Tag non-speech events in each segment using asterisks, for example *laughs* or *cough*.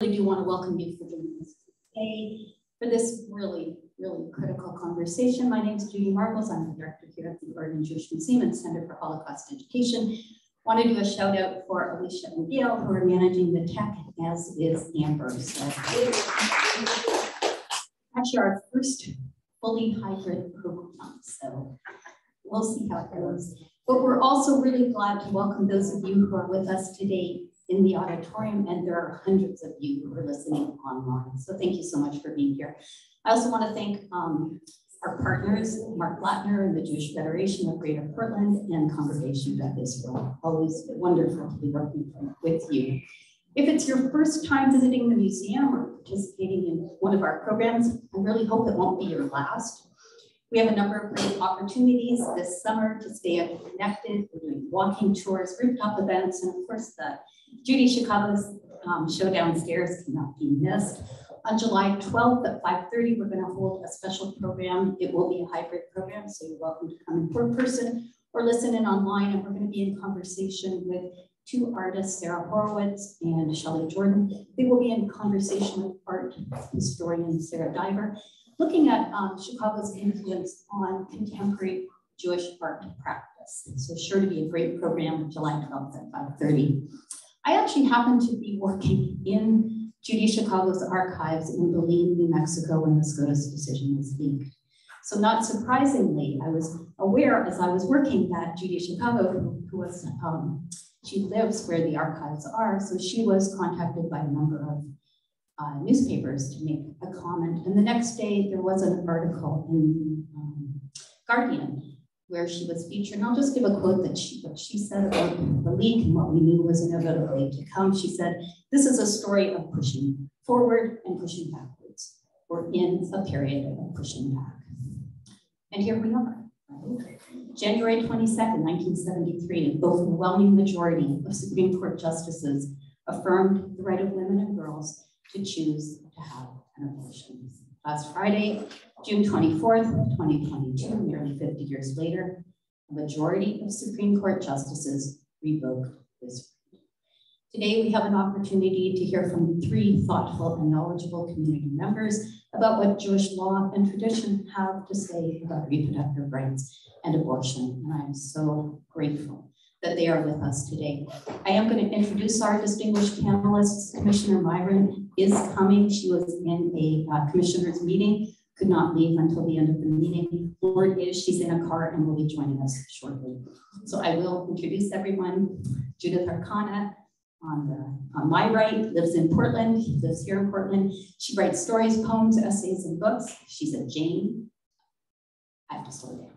really do want to welcome you for joining us today for this really, really critical conversation. My name is Judy Margles. I'm the director here at the Oregon Jewish Museum and Center for Holocaust Education. Want to do a shout out for Alicia and Gail, who are managing the tech, as is Amber. So, actually, our first fully hybrid program. So, we'll see how it goes. But we're also really glad to welcome those of you who are with us today in the auditorium, and there are hundreds of you who are listening online. So thank you so much for being here. I also want to thank um, our partners, Marc Blattner and the Jewish Federation of Greater Portland and Congregation Beth Israel. Always wonderful to be working with you. If it's your first time visiting the museum or participating in one of our programs, I really hope it won't be your last. We have a number of great opportunities this summer to stay connected. We're doing walking tours, rooftop events, and of course the Judy Chicago's um, show downstairs cannot be missed. On July 12th at 5.30, we're gonna hold a special program. It will be a hybrid program, so you're welcome to come in for person or listen in online. And we're gonna be in conversation with two artists, Sarah Horowitz and Shelley Jordan. They will be in conversation with art historian Sarah Diver, looking at um, Chicago's influence on contemporary Jewish art practice. So sure to be a great program, July 12th at 5.30. I actually happened to be working in Judy Chicago's archives in Belen, New Mexico when the SCOTUS decision was leaked. So not surprisingly, I was aware as I was working that Judy Chicago, who, who was, um, she lives where the archives are, so she was contacted by a number of uh, newspapers to make a comment. And the next day there was an article in um, Guardian where she was featured. And I'll just give a quote that she, what she said about the leak and what we knew was inevitably to come. She said, this is a story of pushing forward and pushing backwards. We're in a period of pushing back. And here we are. January 22nd, 1973, an overwhelming majority of Supreme Court justices affirmed the right of women and girls to choose to have an abortion. Last Friday, June 24th, 2022, nearly 50 years later, a majority of Supreme Court justices revoked this. Today, we have an opportunity to hear from three thoughtful and knowledgeable community members about what Jewish law and tradition have to say about reproductive rights and abortion. And I'm so grateful that they are with us today. I am going to introduce our distinguished panelists. Commissioner Meieran is coming. She was in a uh, commissioner's meeting, could not leave until the end of the meeting. Lord is she's in a car and will be joining us shortly. So I will introduce everyone. Judith Arcana on the on my right lives in Portland. lives here in Portland. She writes stories, poems, essays, and books. She's a Jane. I have to slow down.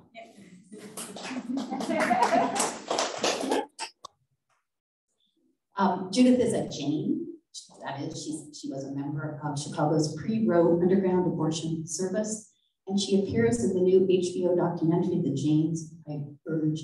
*laughs* Um, Judith is a Jane. That is, she's, she was a member of Chicago's pre-Roe underground abortion service, and she appears in the new HBO documentary, The Janes. I urge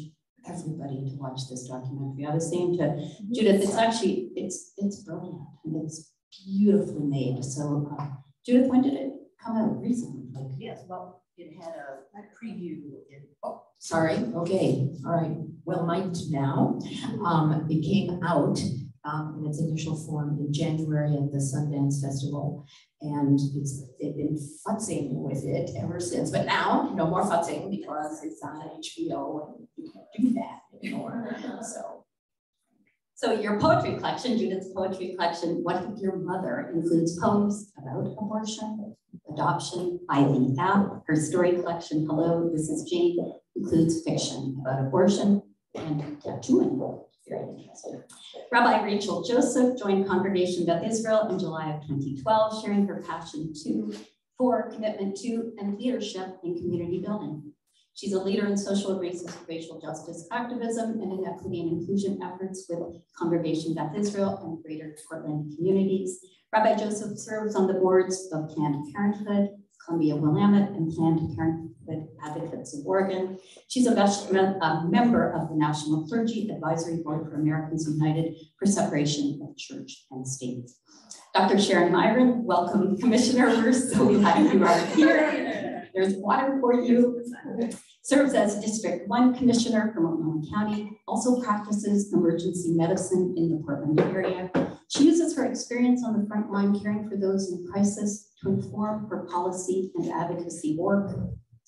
everybody to watch this documentary. I was saying to Judith, it's actually, it's, it's brilliant and it's beautifully made. So uh, Judith, when did it come out recently? Like, yes, well, it had a, a preview in, oh, sorry, okay, all right. Well, might now. Um, it came out um, in its initial form in January at the Sundance Festival. And it's they've been futzing with it ever since. But now, no more futzing because it's on HBO and you can't do that anymore. So so your poetry collection, Judith's poetry collection, What If Your Mother, includes poems about abortion, adoption, IVF. Her story collection, Hello, This is Jane, includes fiction about abortion and tattooing. Rabbi Rachel Joseph joined Congregation Beth Israel in July of 2012, sharing her passion to, for commitment to and leadership in community building. She's a leader in social racial justice activism and in equity and inclusion efforts with Congregation Beth Israel and Greater Portland communities. Rabbi Joseph serves on the boards of Planned Parenthood, Columbia Willamette, and Planned Parenthood Advocates of Oregon. She's a, a member of the National Clergy Advisory Board for Americans United for Separation of Church and State. Dr. Sharon Meieran, welcome, *laughs* Commissioner. We're so glad you are here. There's water for you. serves as District One Commissioner for Multnomah County, also practices emergency medicine in the Portland area. She uses her experience on the front line caring for those in crisis to inform her policy and advocacy work.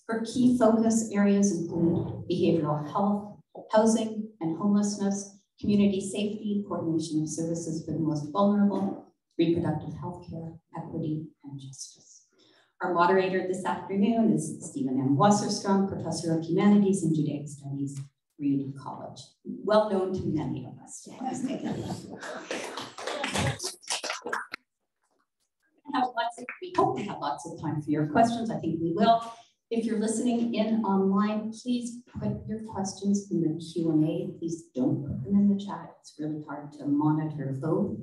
Her key focus areas include behavioral health, housing and homelessness, community safety, coordination of services for the most vulnerable, reproductive health care, equity, and justice. Our moderator this afternoon is Steven M. Wasserstrom, Professor of Humanities and Judaic Studies, Reed College, well known to many of us. We hope we have lots of time for your questions. I think we will. If you're listening in online, please put your questions in the Q&A. Please don't put them in the chat. It's really hard to monitor both.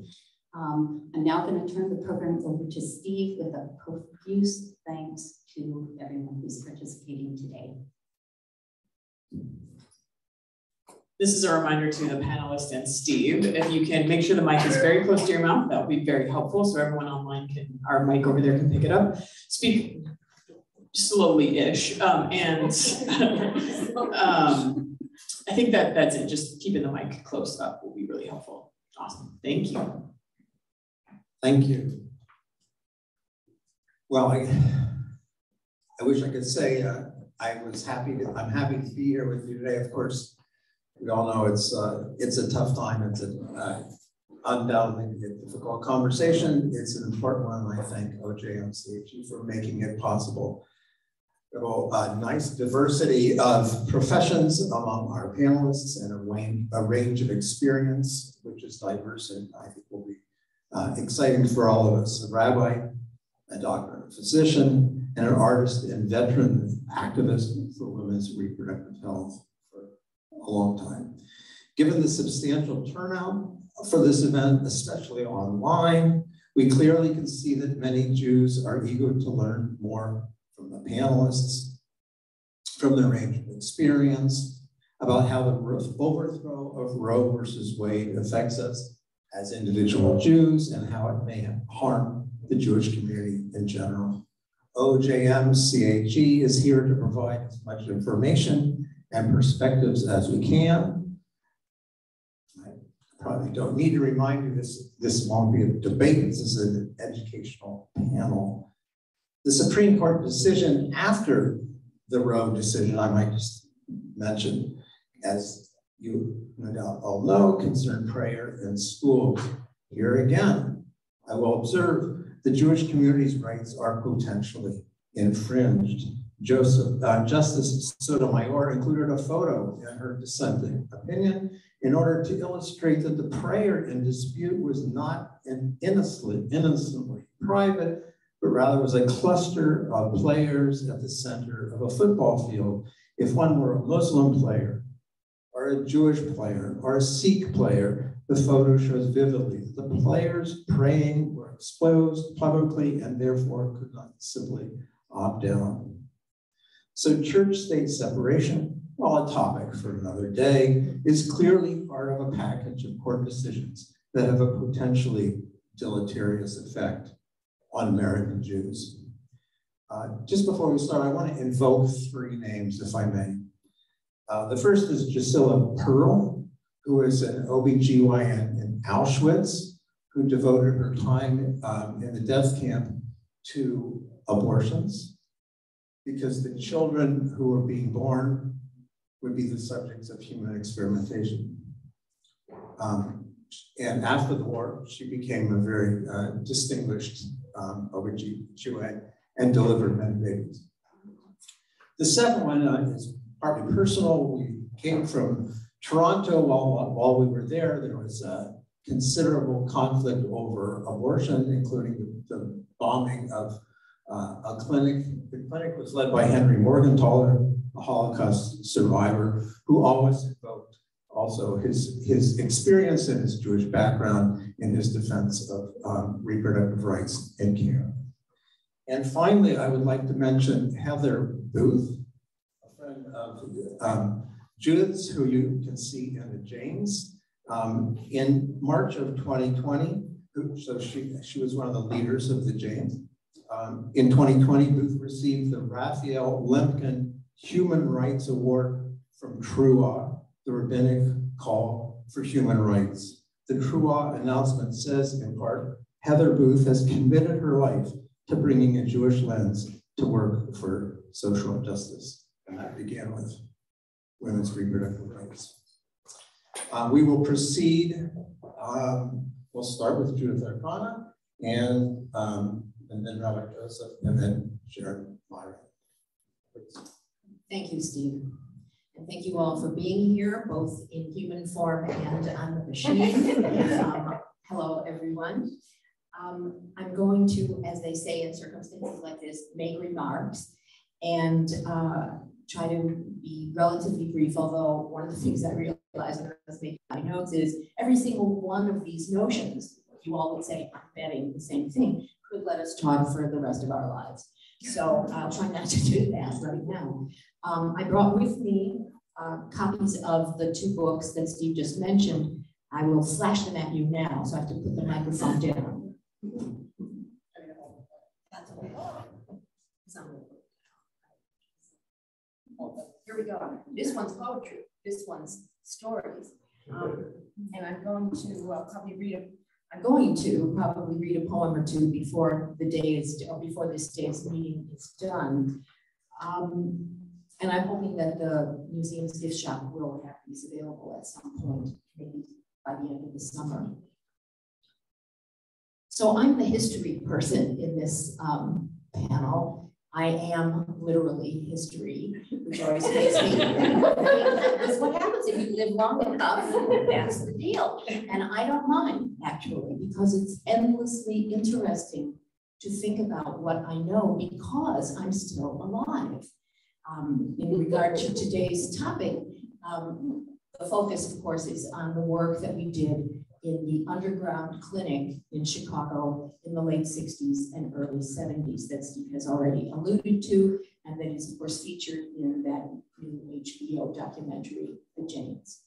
Um, I'm now going to turn the program over to Steve with a profuse thanks to everyone who's participating today. This is a reminder to the panelists and Steve, if you can make sure the mic is very close to your mouth, that would be very helpful so everyone online can, our mic over there can pick it up. Speak slowly-ish um, and *laughs* um, I think that that's it. Just keeping the mic close up will be really helpful. Awesome. Thank you. Thank you. Well, I, I wish I could say uh, I was happy to, I'm happy to be here with you today. Of course, we all know it's uh, it's a tough time. It's an uh, undoubtedly a difficult conversation. It's an important one. I thank OJMCHE for making it possible. A nice diversity of professions among our panelists and a range, a range of experience, which is diverse and I think will be uh, exciting for all of us. A rabbi, a doctor, a physician, and an artist and veteran activist for women's reproductive health for a long time. Given the substantial turnout for this event, especially online, we clearly can see that many Jews are eager to learn more from the panelists, from their range of experience, about how the overthrow of Roe versus Wade affects us as individual Jews and how it may harm the Jewish community in general. OJM CHE is here to provide as much information and perspectives as we can. I probably don't need to remind you this, this won't be a debate, this is an educational panel. The Supreme Court decision after the Roe decision, I might just mention, as you no doubt all know, concerned prayer in schools. Here again, I will observe the Jewish community's rights are potentially infringed Joseph, uh, Justice Sotomayor included a photo in her dissenting opinion in order to illustrate that the prayer in dispute was not an innocently, innocently private, but rather was a cluster of players at the center of a football field. If one were a Muslim player, or a Jewish player, or a Sikh player, the photo shows vividly that the players praying were exposed publicly and therefore could not simply opt out. So church-state separation, while a topic for another day, is clearly part of a package of court decisions that have a potentially deleterious effect on American Jews. Uh, just before we start, I want to invoke three names, if I may. Uh, the first is Gisella Perl, who is an OBGYN in Auschwitz, who devoted her time um, in the death camp to abortions because the children who were being born would be the subjects of human experimentation. Um, and after the war, she became a very uh, distinguished um, OBGYN and deliver babies. The second one uh, is partly personal. We came from Toronto while, while we were there. There was a considerable conflict over abortion, including the, the bombing of uh, a clinic. The clinic was led by Henry Morgentaler, a Holocaust survivor, who always invoked also his, his experience and his Jewish background in his defense of um, reproductive rights and care. And finally, I would like to mention Heather Booth, a friend of um, Judith's, who you can see in the Janes, Um, in March of 2020, so she, she was one of the leaders of the Janes. Um, in 2020, Booth received the Raphael Lemkin Human Rights Award from T'ruah, the rabbinic call for human rights. The T'ruah announcement says in part, Heather Booth has committed her life to bringing a Jewish lens to work for social justice. And that began with women's reproductive rights. Uh, we will proceed. Um, we'll start with Judith Arcana and, um, and then Rabbi Joseph and then Sharon Meieran. Thank you, Steve. And thank you all for being here, both in human form and on the machine. *laughs* um, hello, everyone. Um, I'm going to, as they say in circumstances like this, make remarks and uh, try to be relatively brief, although one of the things I realized when I was making my notes is every single one of these notions, you all would say, I'm betting the same thing, could let us talk for the rest of our lives. So I'll try not to do that right now. Um, I brought with me uh, copies of the two books that Steve just mentioned. I will flash them at you now, so I have to put the microphone down. Here we go. This one's poetry. This one's stories. Um, and I'm going to uh, probably read a. I'm going to probably read a poem or two before the day is or before this day's meeting is done. Um, and I'm hoping that the museum's gift shop will have these available at some point, maybe by the end of the summer. So I'm the history person in this um, panel, I am literally history, which always makes me. That's what happens if you live long enough. That's the deal. And I don't mind actually, because it's endlessly interesting to think about what I know because I'm still alive. Um, in regard to today's topic, um, the focus, of course, is on the work that we did in the underground clinic in Chicago in the late 60s and early 70s that Steve has already alluded to, and that is, of course, featured in that new HBO documentary, The Janes.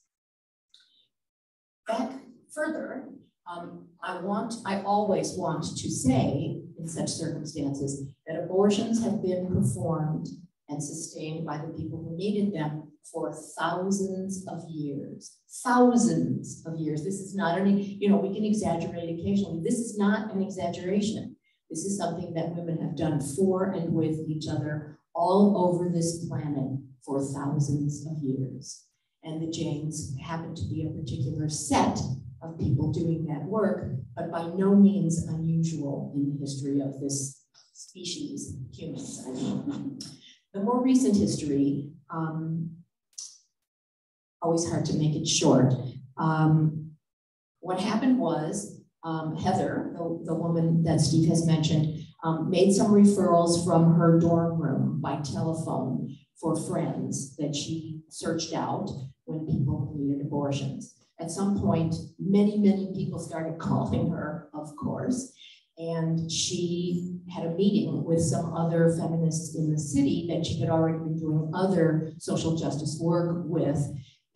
Back further, um, I want, I always want to say in such circumstances that abortions have been performed and sustained by the people who needed them for thousands of years, thousands of years. This is not any, you know, we can exaggerate occasionally. This is not an exaggeration. This is something that women have done for and with each other all over this planet for thousands of years. And the Janes happen to be a particular set of people doing that work, but by no means unusual in the history of this species, humans. I mean. The more recent history, um, always hard to make it short. Um, what happened was um, Heather, the, the woman that Steve has mentioned, um, made some referrals from her dorm room by telephone for friends that she searched out when people needed abortions. At some point, many, many people started calling her, of course, and she had a meeting with some other feminists in the city that she had already been doing other social justice work with.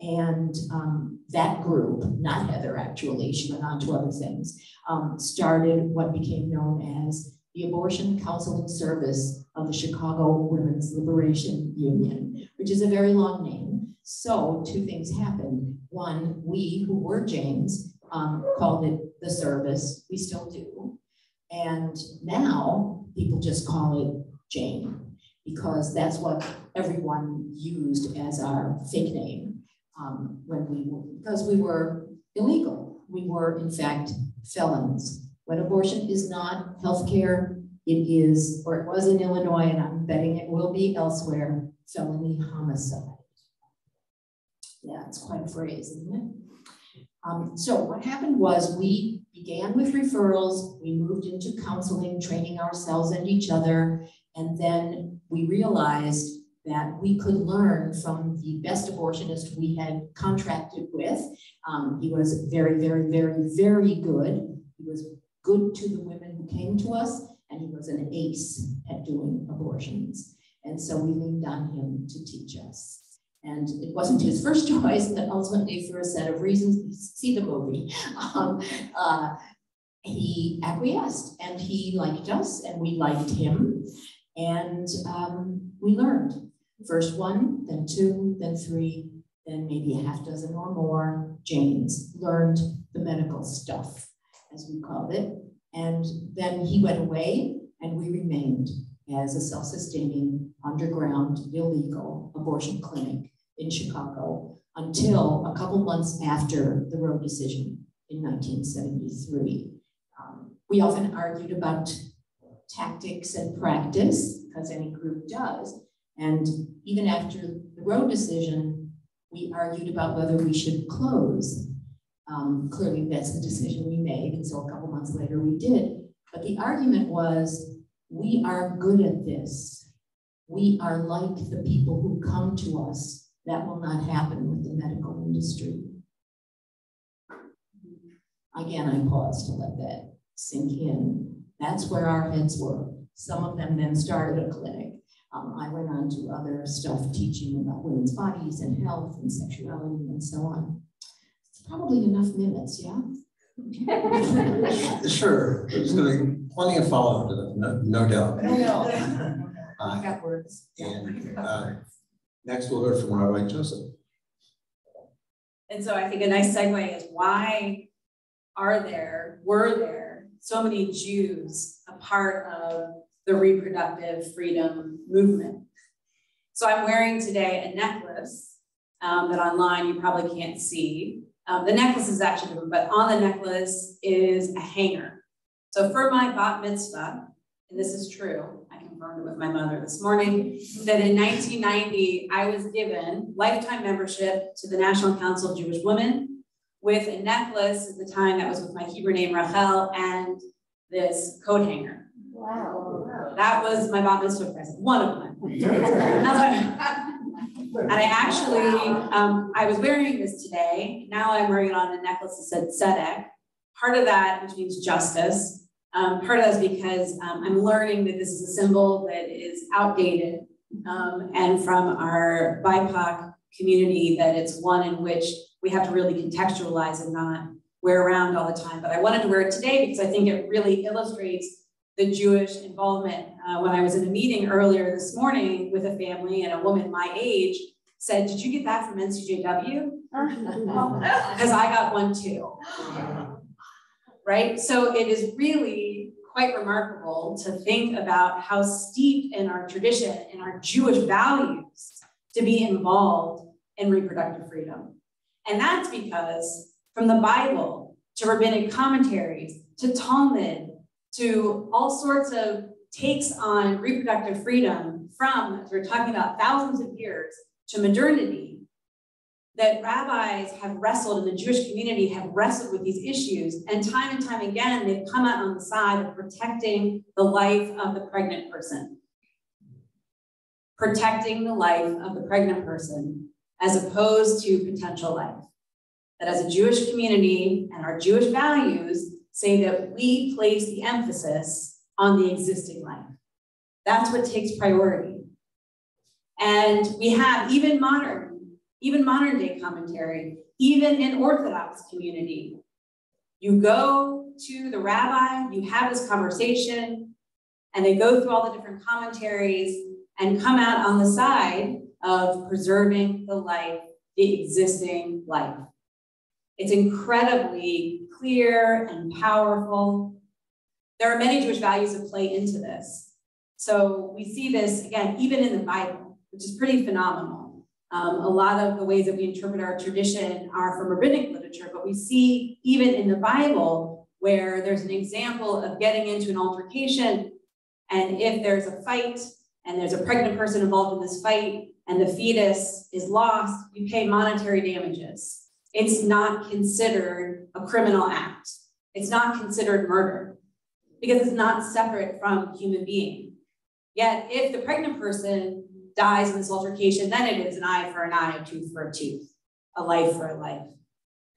And um, that group, not Heather actually, she went on to other things, um, started what became known as the Abortion Counseling Service of the Chicago Women's Liberation Union, which is a very long name. So two things happened. One, we who were Janes um, called it the service. We still do. And now people just call it Jane because that's what everyone used as our fake name um, when we were, because we were illegal. We were, in fact, felons. When abortion is not health care, it is, or it was in Illinois, and I'm betting it will be elsewhere, felony homicide. Yeah, it's quite a phrase, isn't it? Um, so what happened was we began with referrals, we moved into counseling, training ourselves and each other, and then we realized that we could learn from the best abortionist we had contracted with. Um, he was very, very, very, very good. He was good to the women who came to us, and he was an ace at doing abortions. And so we leaned on him to teach us. And it wasn't his first *laughs* choice, but ultimately, for a set of reasons, see the movie, *laughs* um, uh, he acquiesced and he liked us and we liked him. And um, we learned First one, then two, then three, then maybe a half dozen or more Janes learned the medical stuff, as we called it. And then he went away and we remained as a self-sustaining underground illegal abortion clinic in Chicago until a couple months after the Roe decision in 1973. Um, we often argued about tactics and practice, because any group does. And even after the Roe decision, we argued about whether we should close. Um, clearly, that's the decision we made, and so a couple months later we did. But the argument was, we are good at this. We are like the people who come to us. That will not happen with the medical industry. Again, I pause to let that sink in. That's where our heads were. Some of them then started a clinic. Um, I went on to other stuff teaching about women's bodies and health and sexuality and so on. It's probably enough minutes, yeah? *laughs* Sure, there's gonna be plenty of follow-up to that, no, no doubt. I Uh, got words. And uh, next we'll hear from Rabbi Joseph. And so I think a nice segue is why are there, were there so many Jews a part of the reproductive freedom movement? So I'm wearing today a necklace um, that online you probably can't see. Um, the necklace is actually but on the necklace is a hanger. So for my bat mitzvah, and this is true, confirmed it with my mother this morning, that in 1990, I was given lifetime membership to the National Council of Jewish Women with a necklace at the time that was with my Hebrew name Rachel and this coat hanger. Wow. That was my bat mitzvah present, one of them. *laughs* And I actually, um, I was wearing this today. Now I'm wearing it on a necklace that said Tzedek. Part of that, which means justice, um, part of that is because um, I'm learning that this is a symbol that is outdated um, and from our BIPOC community that it's one in which we have to really contextualize and not wear around all the time. But I wanted to wear it today because I think it really illustrates the Jewish involvement. Uh, when I was in a meeting earlier this morning with a family and a woman my age said, did you get that from NCJW? *laughs* Because I got one too. Right? So it is really quite remarkable to think about how steep in our tradition, in our Jewish values, to be involved in reproductive freedom. And that's because from the Bible to rabbinic commentaries to Talmud to all sorts of takes on reproductive freedom from, as we're talking about thousands of years, to modernity, that rabbis have wrestled and the Jewish community have wrestled with these issues. And time and time again, they've come out on the side of protecting the life of the pregnant person. Protecting the life of the pregnant person as opposed to potential life. That as a Jewish community and our Jewish values say that we place the emphasis on the existing life. That's what takes priority. And we have even modern, even modern day commentary, even in Orthodox community. You go to the rabbi, you have this conversation, and they go through all the different commentaries and come out on the side of preserving the life, the existing life. It's incredibly clear and powerful. There are many Jewish values that play into this. So we see this again, even in the Bible, which is pretty phenomenal. Um, a lot of the ways that we interpret our tradition are from rabbinic literature, but we see even in the Bible where there's an example of getting into an altercation, and if there's a fight and there's a pregnant person involved in this fight and the fetus is lost, you pay monetary damages. It's not considered a criminal act. It's not considered murder because it's not separate from human being. Yet if the pregnant person dies in this altercation, then it is an eye for an eye, a tooth for a tooth, a life for a life.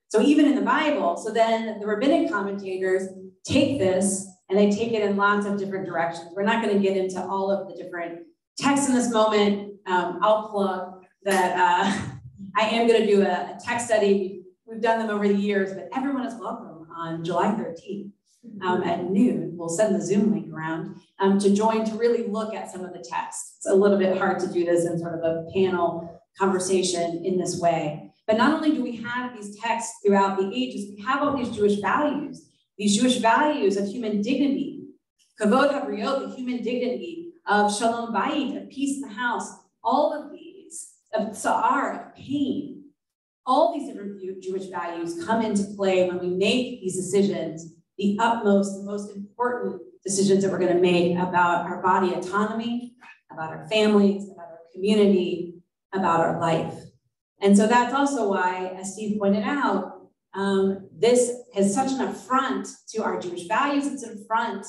So even in the Bible, so then the rabbinic commentators take this and they take it in lots of different directions. We're not going to get into all of the different texts in this moment. Um, I'll plug that uh, *laughs* I am going to do a, a text study. We've done them over the years, but everyone is welcome on July 13th um, at noon. We'll send the Zoom link around um, to join to really look at some of the text. It's a little bit hard to do this in sort of a panel conversation in this way. But not only do we have these texts throughout the ages, we have all these Jewish values, these Jewish values of human dignity, kavod habriot, the human dignity of shalom bayit, of peace in the house, all of these, of tza'ar, of pain, all these different Jewish values come into play when we make these decisions, the utmost, the most important decisions that we're going to make about our body autonomy, about our families, about our community, about our life. And so that's also why, as Steve pointed out, um, this has such an affront to our Jewish values. It's an affront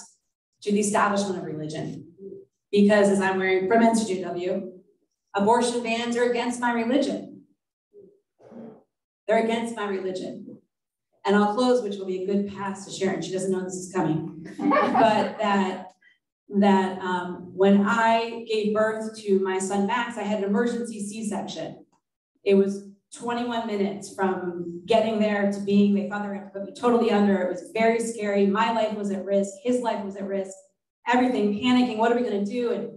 to the establishment of religion. Because as I'm wearing from NCJW, abortion bans are against my religion. They're against my religion. And I'll close, which will be a good pass to Sharon. She doesn't know this is coming. but that that um, when I gave birth to my son Max, I had an emergency C-section. It was 21 minutes from getting there to being, they thought they were going to put me totally under. It was very scary. My life was at risk. His life was at risk. Everything, panicking. What are we going to do? And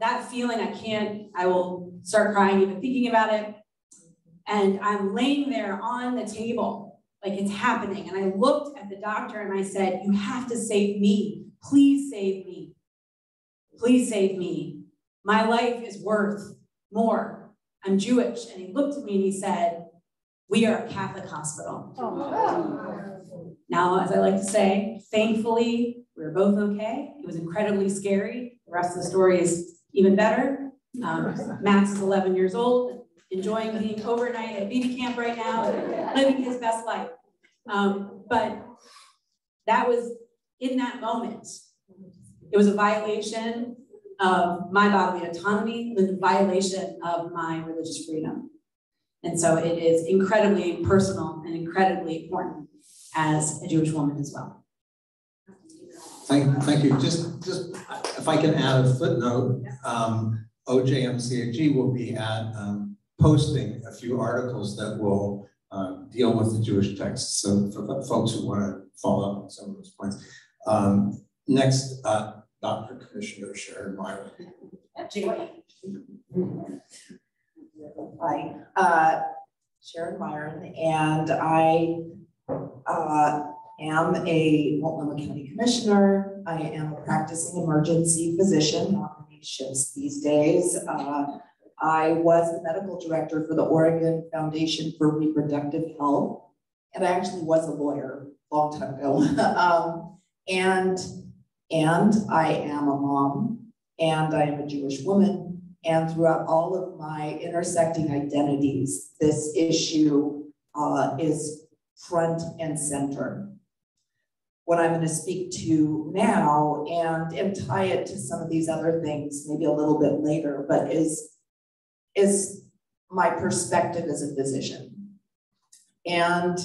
that feeling, I can't, I will start crying even thinking about it. And I'm laying there on the table, like it's happening. And I looked at the doctor and I said, You have to save me. Please save me. Please save me. My life is worth more. I'm Jewish. And he looked at me and he said, We are a Catholic hospital. Oh. Now, as I like to say, thankfully, we were both okay. It was incredibly scary. The rest of the story is even better. Um, Max is 11 years old, enjoying being overnight at BB camp right now, living his best life. Um, but that was in that moment. It was a violation of my bodily autonomy, the violation of my religious freedom. And so it is incredibly personal and incredibly important as a Jewish woman as well. Thank, thank you. Just, just if I can add a footnote, um, OJMCHE will be at um, posting a few articles that will uh, deal with the Jewish texts. So for folks who want to follow up on some of those points. Um, next, uh, Dr. Commissioner Sharon Meieran. Hi, uh, Sharon Meieran, and I uh, am a Multnomah County Commissioner. I am a practicing emergency physician, many shifts these days. Uh, I was the medical director for the Oregon Foundation for Reproductive Health, and I actually was a lawyer a long time ago. *laughs* um, and, and I am a mom, and I am a Jewish woman. And throughout all of my intersecting identities, this issue uh, is front and center. What I'm going to speak to now and, and tie it to some of these other things, maybe a little bit later, but is, is my perspective as a physician. And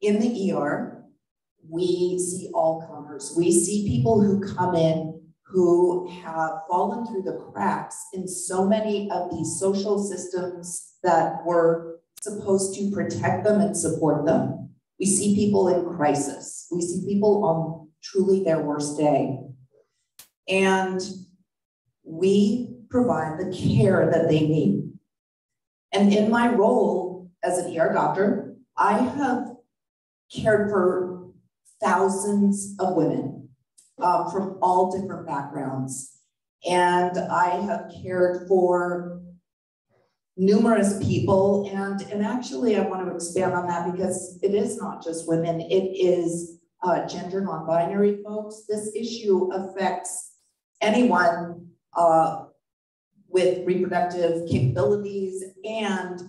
in the ER, we see all comers. We see people who come in who have fallen through the cracks in so many of these social systems that were supposed to protect them and support them. We see people in crisis. We see people on truly their worst day. And we provide the care that they need. And in my role as an ER doctor, I have cared for thousands of women uh, from all different backgrounds. And I have cared for numerous people. And, and actually, I want to expand on that because it is not just women, it is uh, gender non binary folks. This issue affects anyone uh, with reproductive capabilities and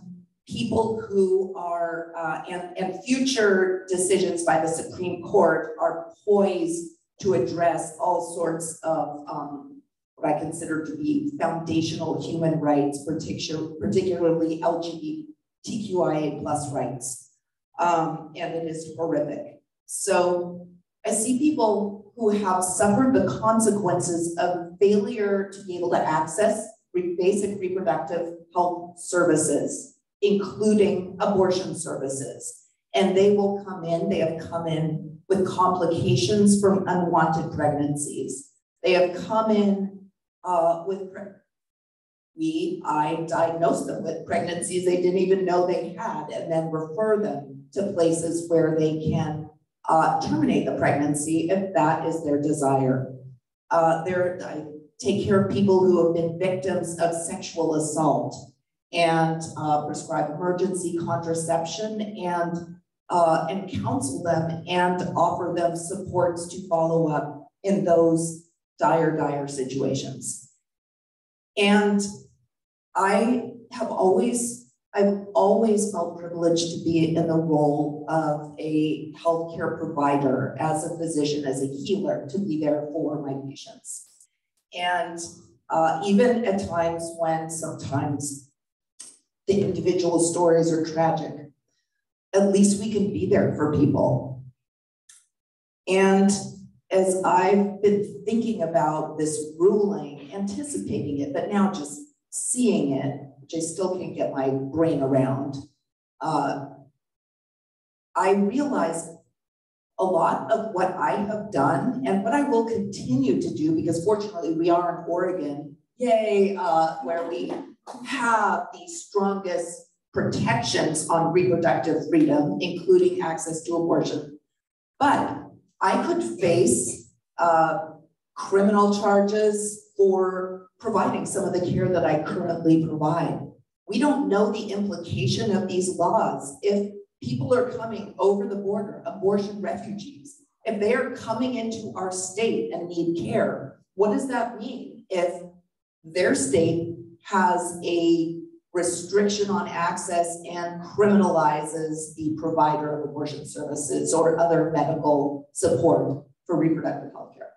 people who are, uh, and, and future decisions by the Supreme Court are poised to address all sorts of um, what I consider to be foundational human rights, particular, particularly LGBTQIA plus rights. Um, and it is horrific. So I see people who have suffered the consequences of failure to be able to access basic reproductive health services, including abortion services. And they will come in, they have come in with complications from unwanted pregnancies. They have come in uh, with, we, I diagnosed them with pregnancies they didn't even know they had and then refer them to places where they can uh, terminate the pregnancy if that is their desire. Uh, there, I take care of people who have been victims of sexual assault and uh, prescribe emergency contraception and uh, and counsel them and offer them supports to follow up in those dire, dire situations. And I have always, I've always felt privileged to be in the role of a healthcare provider, as a physician, as a healer, to be there for my patients. And uh, even at times when sometimes the individual stories are tragic, at least we can be there for people. And as I've been thinking about this ruling, anticipating it, but now just seeing it, which I still can't get my brain around, uh, I realize a lot of what I have done and what I will continue to do, because fortunately we are in Oregon, yay, uh, where we have the strongest protections on reproductive freedom, including access to abortion. But I could face uh, criminal charges for providing some of the care that I currently provide. We don't know the implication of these laws. If people are coming over the border, abortion refugees, if they are coming into our state and need care, what does that mean if their state has a restriction on access and criminalizes the provider of abortion services or other medical support for reproductive health care.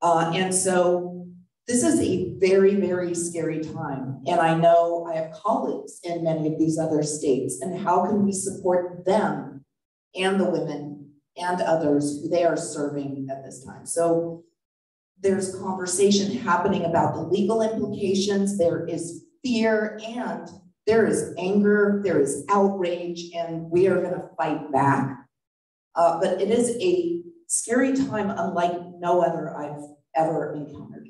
Uh, and so this is a very, very scary time. And I know I have colleagues in many of these other states, and how can we support them and the women and others who they are serving at this time? So there's conversation happening about the legal implications. There is fear, and there is anger, there is outrage, and we are going to fight back. Uh, but it is a scary time unlike no other I've ever encountered.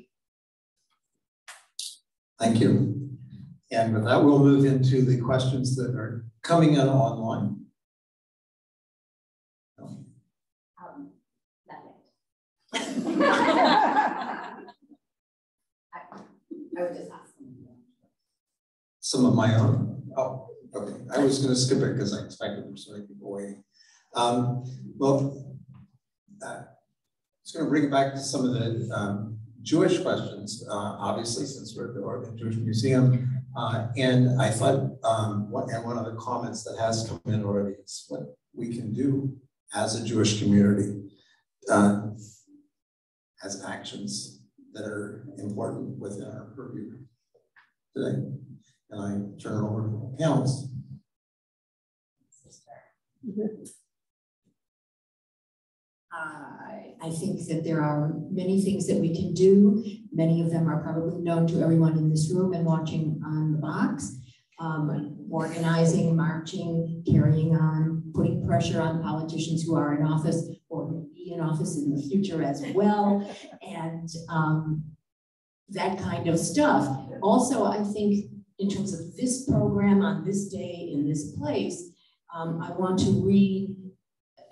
Thank you. And with that, we'll move into the questions that are coming in online. Um. *laughs* I, I would just ask. Some of my own. Oh, okay. I was going to skip it because I expected there were so many people waiting. Um, well, uh, just going to bring it back to some of the um, Jewish questions, uh, obviously, since we're at the Oregon Jewish Museum. Uh, and I thought, um, what, and one of the comments that has come in already is what we can do as a Jewish community uh, as actions that are important within our purview today and I turn it over to the panelists. I, I think that there are many things that we can do. Many of them are probably known to everyone in this room and watching on the box. Um, organizing, marching, carrying on, putting pressure on politicians who are in office or may be in office in the future as well, and um, that kind of stuff. Also, I think in terms of this program on this day in this place, um, I want to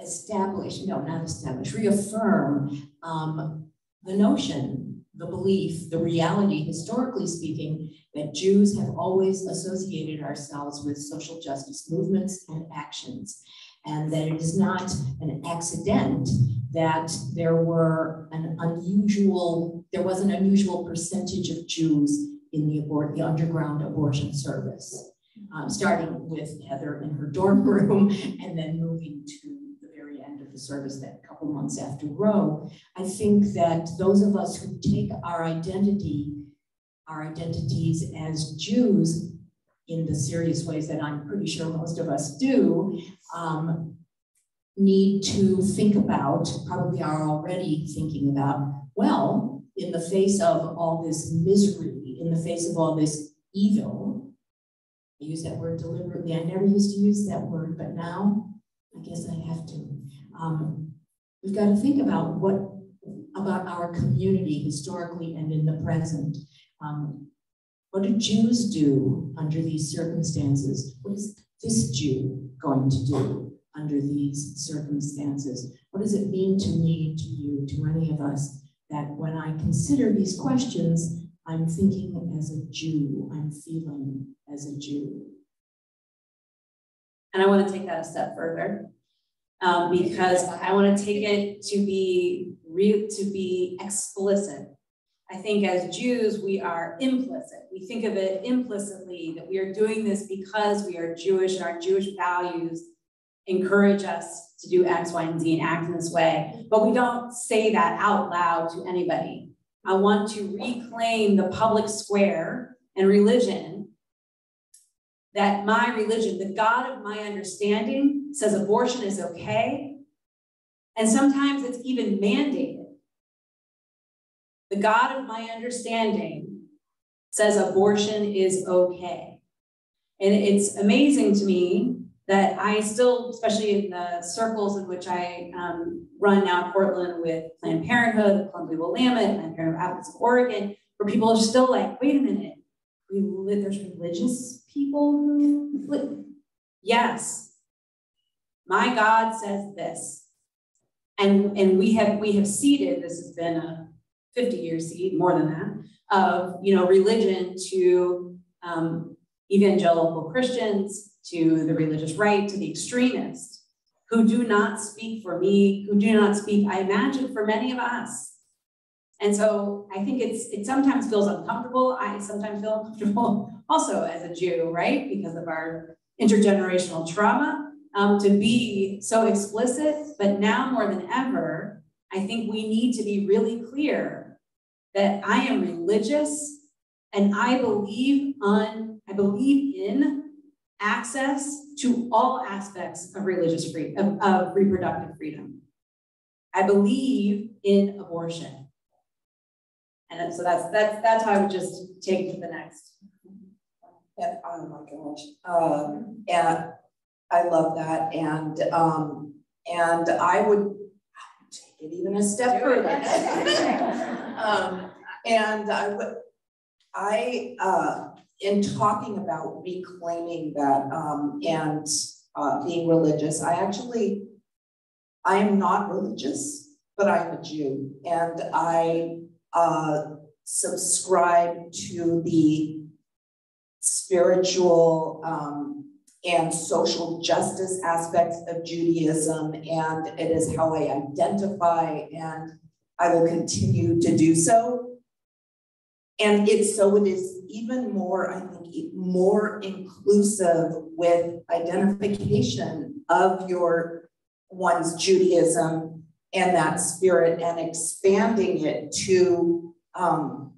re-establish, no, not establish, reaffirm um, the notion, the belief, the reality, historically speaking, that Jews have always associated ourselves with social justice movements and actions, and that it is not an accident that there were an unusual, there was an unusual percentage of Jews in the abort the underground abortion service, um, starting with Heather in her dorm *laughs* room and then moving to the service that couple months after Roe. I think that those of us who take our identity, our identities as Jews in the serious ways that I'm pretty sure most of us do, um, need to think about, probably are already thinking about, well, in the face of all this misery in the face of all this evil. I use that word deliberately. I never used to use that word, but now I guess I have to. Um, we've got to think about what, about our community historically and in the present. Um, what do Jews do under these circumstances? What is this Jew going to do under these circumstances? What does it mean to me, to you, to any of us, that when I consider these questions, I'm thinking as a Jew, I'm feeling as a Jew. And I want to take that a step further um, because I want to take it to be real, to be explicit. I think as Jews, we are implicit. We think of it implicitly that we are doing this because we are Jewish and our Jewish values encourage us to do X, Y, and Z and act in this way. But we don't say that out loud to anybody. I want to reclaim the public square and religion that my religion, the God of my understanding, says abortion is okay. And sometimes it's even mandated. The God of my understanding says abortion is okay. And it's amazing to me that I still, especially in the circles in which I um, run now in Portland with Planned Parenthood, Columbia Willamette, Planned Parenthood Advocates of Oregon, where people are still like, wait a minute, there's religious people who. Yes, my God says this. And, and we have we have ceded, this has been a 50 year seed, more than that, of you know, religion to um, evangelical Christians, to the religious right, to the extremists, who do not speak for me, who do not speak, I imagine, for many of us. And so I think it's it sometimes feels uncomfortable. I sometimes feel uncomfortable *laughs* also as a Jew, right? Because of our intergenerational trauma, um, to be so explicit, but now more than ever, I think we need to be really clear that I am religious and I believe on, I believe in access to all aspects of religious freedom, of, of reproductive freedom. I believe in abortion. And so that's that's that's how I would just take to the next. And oh my gosh, um, and I love that, and um, and I would take it even a step further. *laughs* um, and I would, I uh, in talking about reclaiming that um, and uh, being religious, I actually, I am not religious, but I am a Jew, and I uh, subscribe to the spiritual um, and social justice aspects of Judaism, and it is how I identify, and I will continue to do so. And it's so it is even more, I think, more inclusive with identification of your one's Judaism and that spirit and expanding it to um,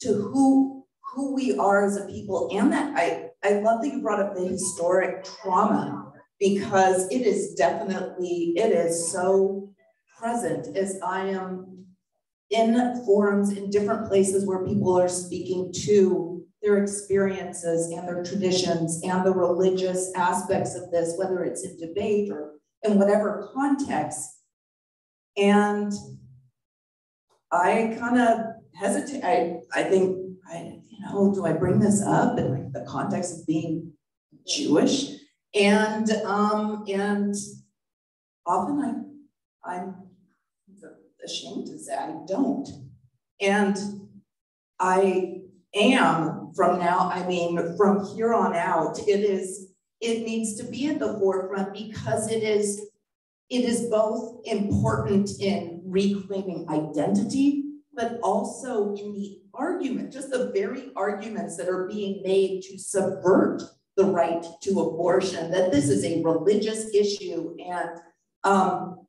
to who who we are as a people and that I I love that you brought up the historic trauma because it is definitely it is so present as I am in forums in different places where people are speaking to their experiences and their traditions and the religious aspects of this, whether it's in debate or in whatever context. And I kind of hesitate. I, I think, I, you know, do I bring this up in like the context of being Jewish? And um, and often I I'm ashamed to say I don't. And I am from now, I mean, from here on out, it is, it needs to be at the forefront because it is, it is both important in reclaiming identity, but also in the argument, just the very arguments that are being made to subvert the right to abortion, that this is a religious issue and um,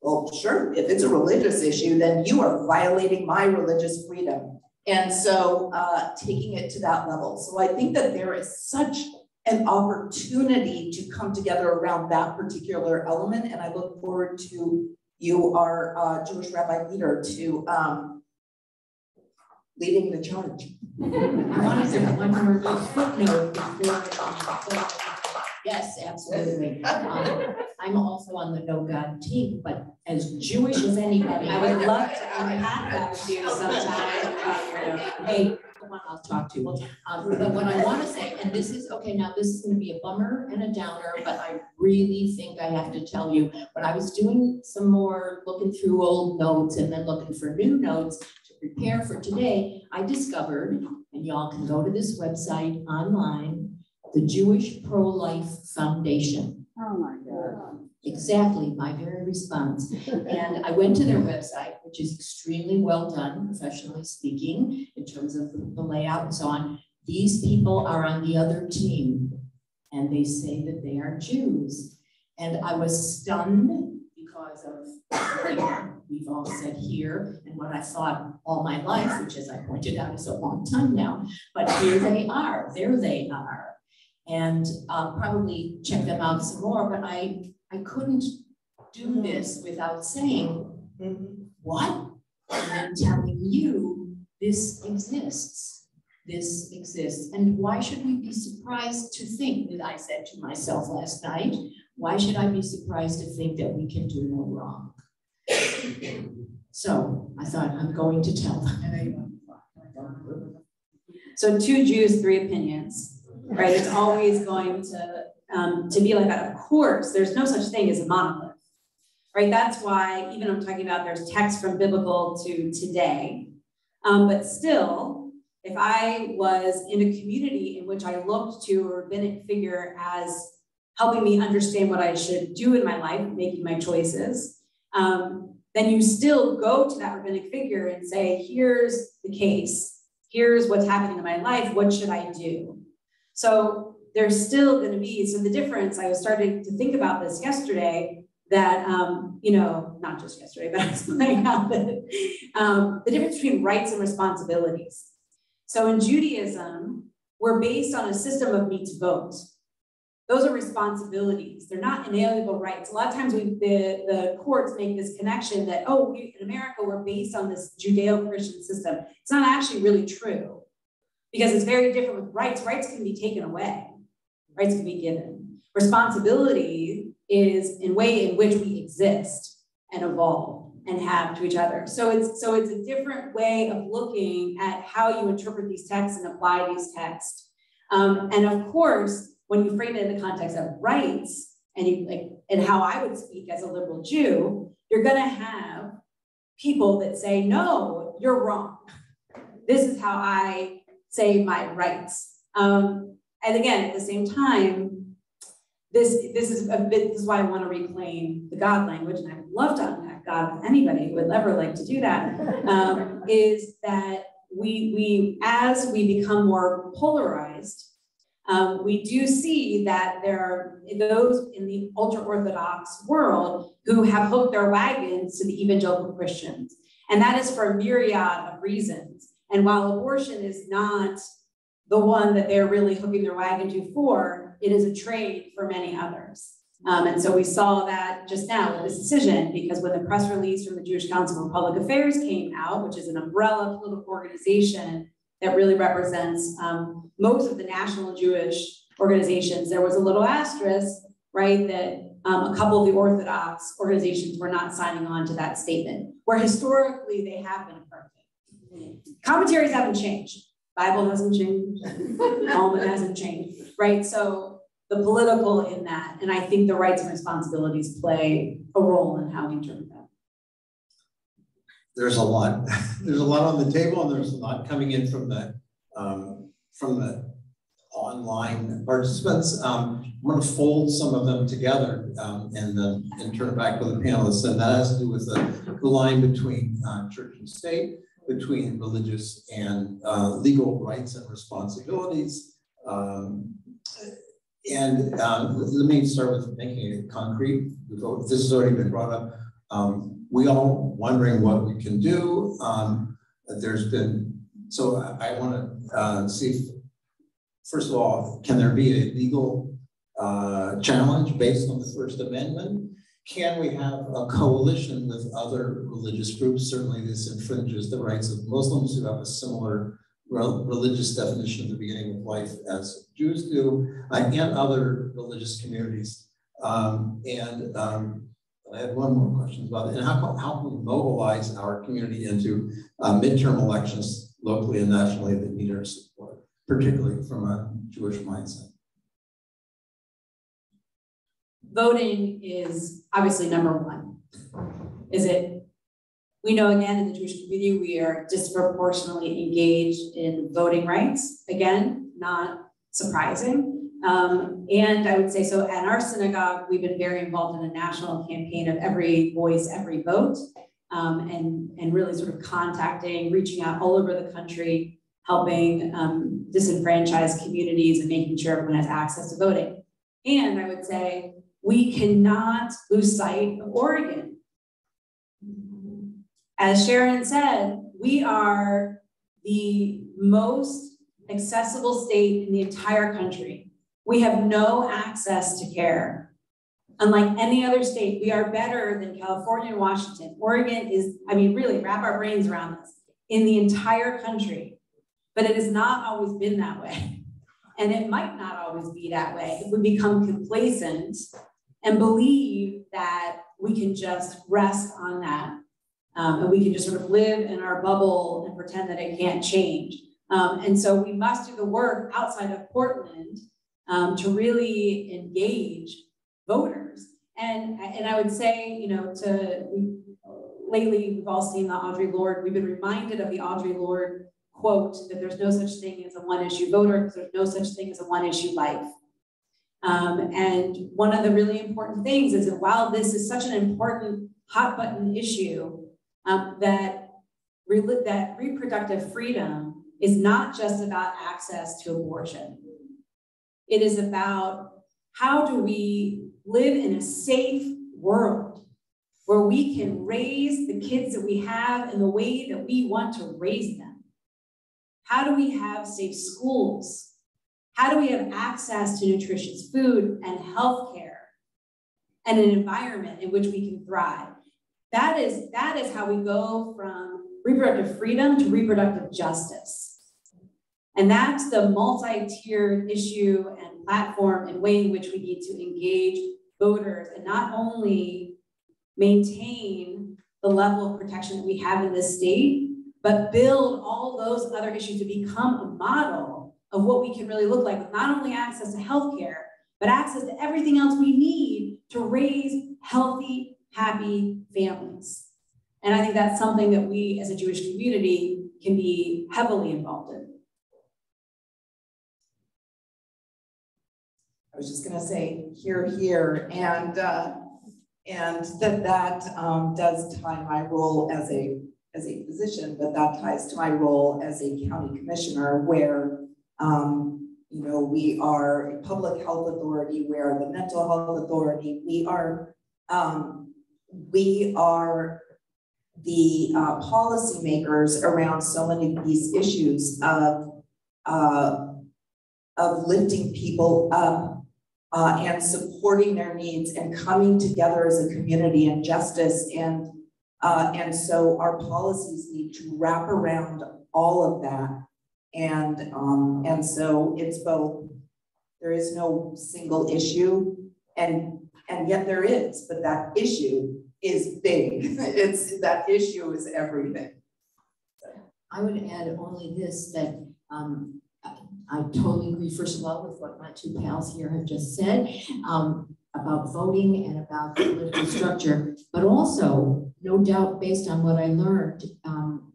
well, sure, if it's a religious issue, then you are violating my religious freedom. And so uh, taking it to that level. So I think that there is such an opportunity to come together around that particular element. And I look forward to you, our uh, Jewish rabbi leader, to um, leading the charge. I wanted to say one more footnote. Yes, absolutely. Um, I'm also on the No God team, but as Jewish as anybody. I would love to unpack that with you sometime. uh, Hey, the one I'll talk to. Um, but what I wanna say, and this is, okay, now this is gonna be a bummer and a downer, but I really think I have to tell you, when I was doing some more, looking through old notes and then looking for new notes to prepare for today, I discovered, and y'all can go to this website online, the Jewish Pro-Life Foundation. Oh, my God. Exactly, my very response. And I went to their website, which is extremely well done, professionally speaking, in terms of the layout and so on. These people are on the other team, and they say that they are Jews. And I was stunned because of we've all said here and what I thought all my life, which as I pointed out is a long time now. But here they are, there they are. And I'll probably check them out some more, but I I couldn't do this without saying, what? And then telling you, this exists. This exists. And why should we be surprised to think that I said to myself last night, why should I be surprised to think that we can do no wrong? So I thought I'm going to tell them. So two Jews, three opinions, right? It's always going to, um, to be like that. Of course, there's no such thing as a monolith, right? That's why even I'm talking about there's text from biblical to today. Um, but still, if I was in a community in which I looked to a rabbinic figure as helping me understand what I should do in my life, making my choices, um, then you still go to that rabbinic figure and say, here's the case here's what's happening in my life, what should I do? So there's still going to be, so the difference, I was starting to think about this yesterday, that, um, you know, not just yesterday, but *laughs* um, the difference between rights and responsibilities. So in Judaism, we're based on a system of mitzvot. Those are responsibilities. They're not inalienable rights. A lot of times we, the, the courts make this connection that, oh, we, in America, we're based on this Judeo-Christian system. It's not actually really true because it's very different with rights. Rights can be taken away. Rights can be given. Responsibility is in way in which we exist and evolve and have to each other. So it's so it's a different way of looking at how you interpret these texts and apply these texts. Um, and of course, when you frame it in the context of rights and you like and how I would speak as a liberal Jew, you're gonna have people that say, no, you're wrong. This is how I say my rights. Um, and again, at the same time, this this is a bit this is why I want to reclaim the God language, and I would love to unpack God with anybody who would ever like to do that. Um, is that we we as we become more polarized, um, we do see that there are those in the ultra Orthodox world who have hooked their wagons to the evangelical Christians. And that is for a myriad of reasons. And while abortion is not the one that they're really hooking their wagon to for, it is a trade for many others. Um, and so we saw that just now with this decision, because when the press release from the Jewish Council on Public Affairs came out, which is an umbrella political organization that really represents um, most of the national Jewish organizations. There was a little asterisk, right, that um, a couple of the Orthodox organizations were not signing on to that statement, where historically they have been affirmative. Commentaries haven't changed. Bible hasn't changed. *laughs* Talmud hasn't changed, right? So the political in that, and I think the rights and responsibilities play a role in how we interpret that there's a lot, *laughs* there's a lot on the table and there's a lot coming in from the, um, from the online participants. Um, I'm gonna fold some of them together um, and, uh, and turn it back to the panelists. And that has to do with the, the line between uh, church and state, between religious and uh, legal rights and responsibilities. Um, and um, let me start with making it concrete. This has already been brought up. We all wondering what we can do. Um, there's been, so I, I want to uh, see, if, first of all, can there be a legal uh, challenge based on the First Amendment? Can we have a coalition with other religious groups? Certainly this infringes the rights of Muslims who have a similar religious definition of the beginning of life as Jews do, uh, and other religious communities Um, and, um, I had one more question about it, and how, how can we mobilize our community into, uh, midterm elections locally and nationally that need our support, particularly from a Jewish mindset? Voting is obviously number one. Is it, we know again in the Jewish community, we are disproportionately engaged in voting rights. Again, not surprising. Um, and I would say so at our synagogue, we've been very involved in a national campaign of every voice, every vote, um, and, and really sort of contacting, reaching out all over the country, helping um, disenfranchised communities and making sure everyone has access to voting. And I would say we cannot lose sight of Oregon. As Sharon said, we are the most accessible state in the entire country. We have no access to care. Unlike any other state, we are better than California and Washington. Oregon is, I mean, really wrap our brains around this, in the entire country. But it has not always been that way. *laughs* And it might not always be that way if we become complacent and believe that we can just rest on that. Um, and we can just sort of live in our bubble and pretend that it can't change. Um, and so we must do the work outside of Portland um, to really engage voters. And, and I would say, you know, to lately we've all seen the Audre Lorde, we've been reminded of the Audre Lorde quote that there's no such thing as a one issue voter because there's no such thing as a one issue life. Um, and one of the really important things is that while this is such an important hot button issue, um, that, re that reproductive freedom is not just about access to abortion. It is about how do we live in a safe world where we can raise the kids that we have in the way that we want to raise them? How do we have safe schools? How do we have access to nutritious food and health care and an environment in which we can thrive? That is, that is how we go from reproductive freedom to reproductive justice. And that's the multi-tiered issue and platform and way in which we need to engage voters and not only maintain the level of protection that we have in this state, but build all those other issues to become a model of what we can really look like with not only access to healthcare, but access to everything else we need to raise healthy, happy families. And I think that's something that we as a Jewish community can be heavily involved in. Was just gonna say hear, hear, and uh, and that that um, does tie my role as a as a physician, but that ties to my role as a county commissioner, where um, you know we are a public health authority, we are the mental health authority, we are um, we are the uh, policymakers around so many of these issues of uh, of lifting people up uh, and supporting their needs and coming together as a community and justice. And, uh, and so our policies need to wrap around all of that. And, um, and so it's both, there is no single issue and, and yet there is, but that issue is big. *laughs* it's, that issue is everything. I would add only this, that um, I totally agree, first of all, with what my two pals here have just said um, about voting and about the political structure, but also, no doubt, based on what I learned um,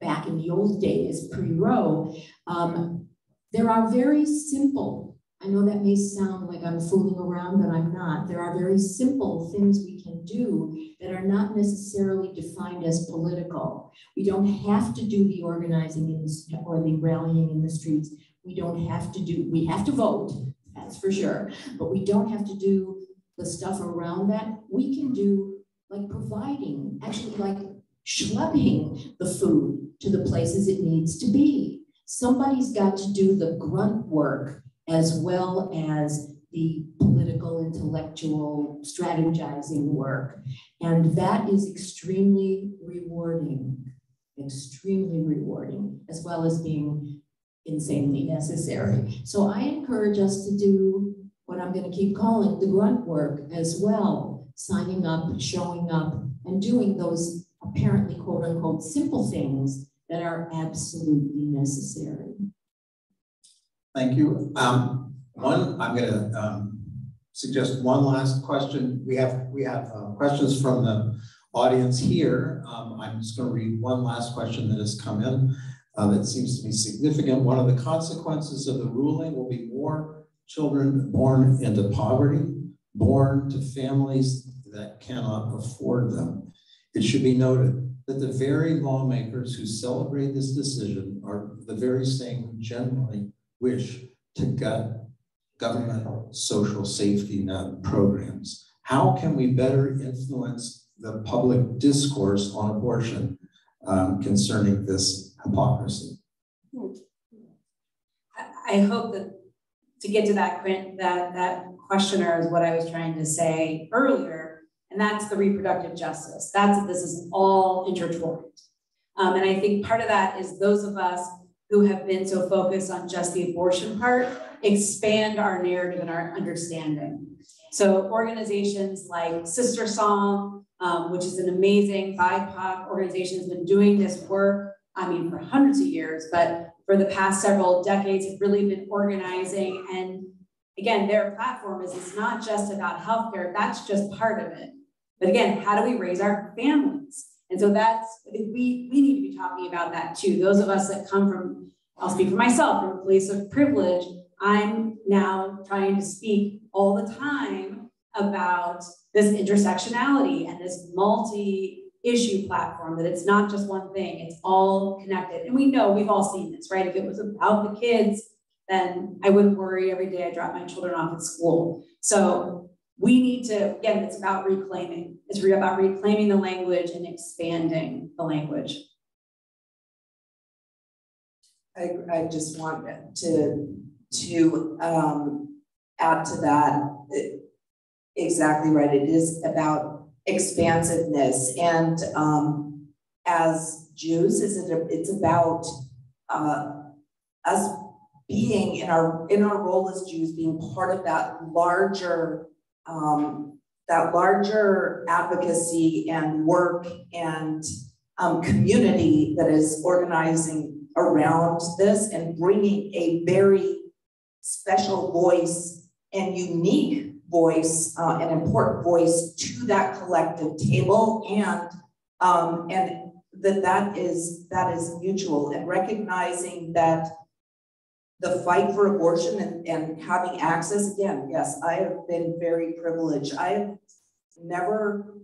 back in the old days, pre-Roe, um, there are very simple, I know that may sound like I'm fooling around, but I'm not. There are very simple things we can do that are not necessarily defined as political. We don't have to do the organizing in the, or the rallying in the streets. We don't have to do, we have to vote, that's for sure, but we don't have to do the stuff around that. We can do like providing, actually like schlepping the food to the places it needs to be. Somebody's got to do the grunt work as well as the political, intellectual, strategizing work. And that is extremely rewarding, extremely rewarding, as well as being insanely necessary. So I encourage us to do what I'm I'm gonna keep calling the grunt work as well, signing up, showing up, and doing those apparently quote unquote simple things that are absolutely necessary. Thank you. Um, one, I'm gonna, um, suggest one last question. We have, we have, uh, questions from the audience here. Um, I'm just gonna read one last question that has come in, uh, that seems to be significant. One of the consequences of the ruling will be more children born into poverty, born to families that cannot afford them. It should be noted that the very lawmakers who celebrate this decision are the very same who generally wish to gut government social safety net programs. How can we better influence the public discourse on abortion um, concerning this hypocrisy? I, I hope that to get to that, that, that questioner is what I was trying to say earlier, and that's the reproductive justice. That's, this is all intertwined. Um, and I think part of that is those of us who have been so focused on just the abortion part, expand our narrative and our understanding. So organizations like Sister Song, um, which is an amazing BIPOC organization, has been doing this work, I mean, for hundreds of years, but for the past several decades have really been organizing. And again, their platform is it's not just about healthcare, that's just part of it. But again, how do we raise our families? And so that's, we, we need to be talking about that too. Those of us that come from, I'll speak for myself, from a place of privilege, I'm now trying to speak all the time about this intersectionality and this multi issue platform, that it's not just one thing, it's all connected. And we know, we've all seen this, right? If it was about the kids, then I wouldn't worry every day I drop my children off at school. So we need to, again, it's about reclaiming. It's about reclaiming the language and expanding the language. I, I just want to, to, um, add to that, it- exactly right, it is about expansiveness. And, um, as Jews, is it, it's about, uh, us being in our, in our role as Jews, being part of that larger, um, that larger advocacy and work and, um, community that is organizing around this and bringing a very special voice and unique voice, uh, an important voice to that collective table and, um, and that that is, that is mutual and recognizing that the fight for abortion and, and having access, again, yes, I have been very privileged. I have never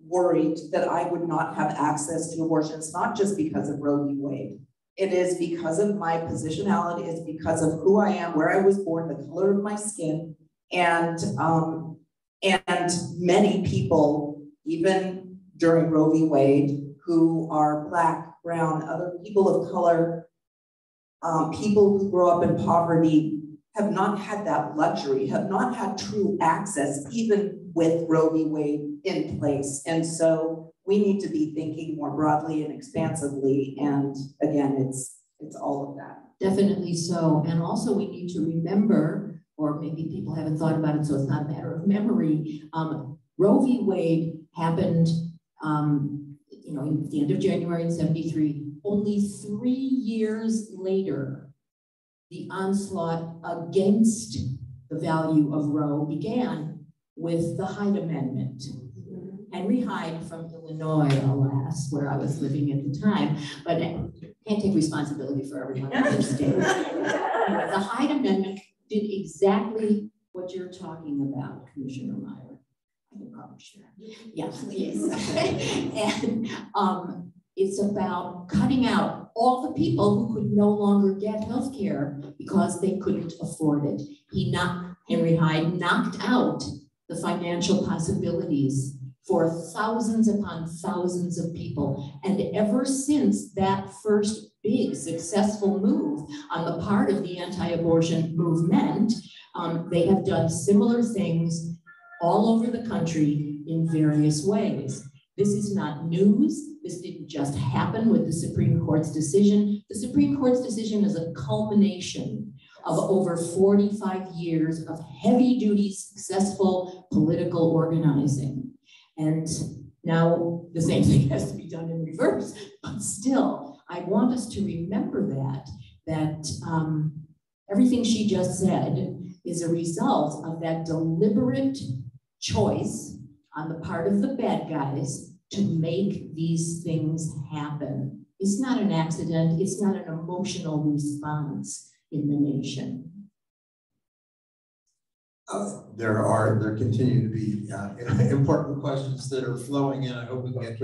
worried that I would not have access to abortion. It's not just because of Roe v. Wade. It is because of my positionality, it's because of who I am, where I was born, the color of my skin, and um, and many people, even during Roe v. Wade, who are black, brown, other people of color, um, people who grow up in poverty, have not had that luxury, have not had true access, even with Roe v. Wade in place. And so we need to be thinking more broadly and expansively. And again, it's it's all of that. Definitely so. And also we need to remember, or maybe people haven't thought about it, so it's not a matter of memory. Um, Roe v. Wade happened, um, you know, at the end of January in 73. Only three years later, the onslaught against the value of Roe began with the Hyde Amendment. Henry Hyde from Illinois, alas, where I was living at the time, but I can't take responsibility for everyone in their state. The Hyde Amendment did exactly what you're talking about, Commissioner Meyer. I can probably share. Yeah, *laughs* please. And um, it's about cutting out all the people who could no longer get health care because they couldn't afford it. He knocked, Henry Hyde knocked out the financial possibilities for thousands upon thousands of people. And ever since that first big successful move on the part of the anti-abortion movement, um, they have done similar things all over the country in various ways. This is not news. This didn't just happen with the Supreme Court's decision. The Supreme Court's decision is a culmination of over forty-five years of heavy-duty, successful political organizing. And now the same thing *laughs* has to be done in reverse, but still, I want us to remember that, that um, everything she just said is a result of that deliberate choice on the part of the bad guys to make these things happen. It's not an accident, it's not an emotional response in the nation. Uh, There are, there continue to be uh, *laughs* important questions that are flowing in. I hope we can get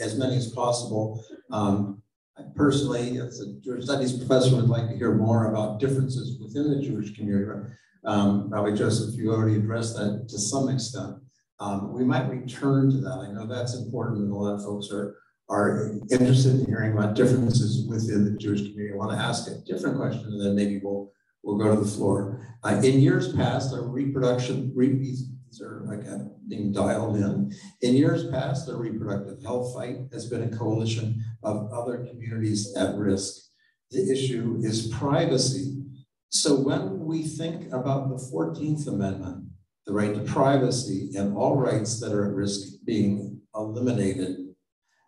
as many as possible. Um, I Personally, as a Jewish studies professor, would like to hear more about differences within the Jewish community. Um, Rabbi Joseph, you already addressed that to some extent. Um, We might return to that. I know that's important and a lot of folks are, are interested in hearing about differences within the Jewish community. I want to ask a different question and then maybe we'll we'll go to the floor. Uh, in years past, our reproduction, re, are again being dialed in. In years past, the reproductive health fight has been a coalition of other communities at risk. The issue is privacy. So when we think about the 14th Amendment, the right to privacy and all rights that are at risk being eliminated,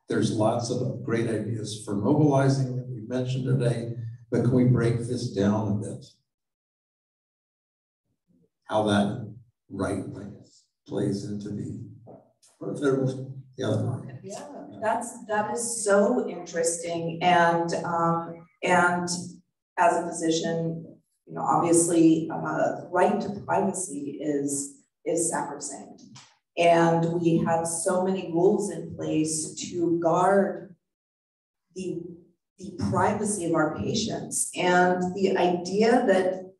there's lots of great ideas for mobilizing that we mentioned today, but can we break this down a bit? how that right, plays into the, the, the other. Yeah, that's, that is so interesting and, um, and as a physician, you know, obviously, uh, right to privacy is, is sacrosanct. And we have so many rules in place to guard the, the privacy of our patients. And the idea that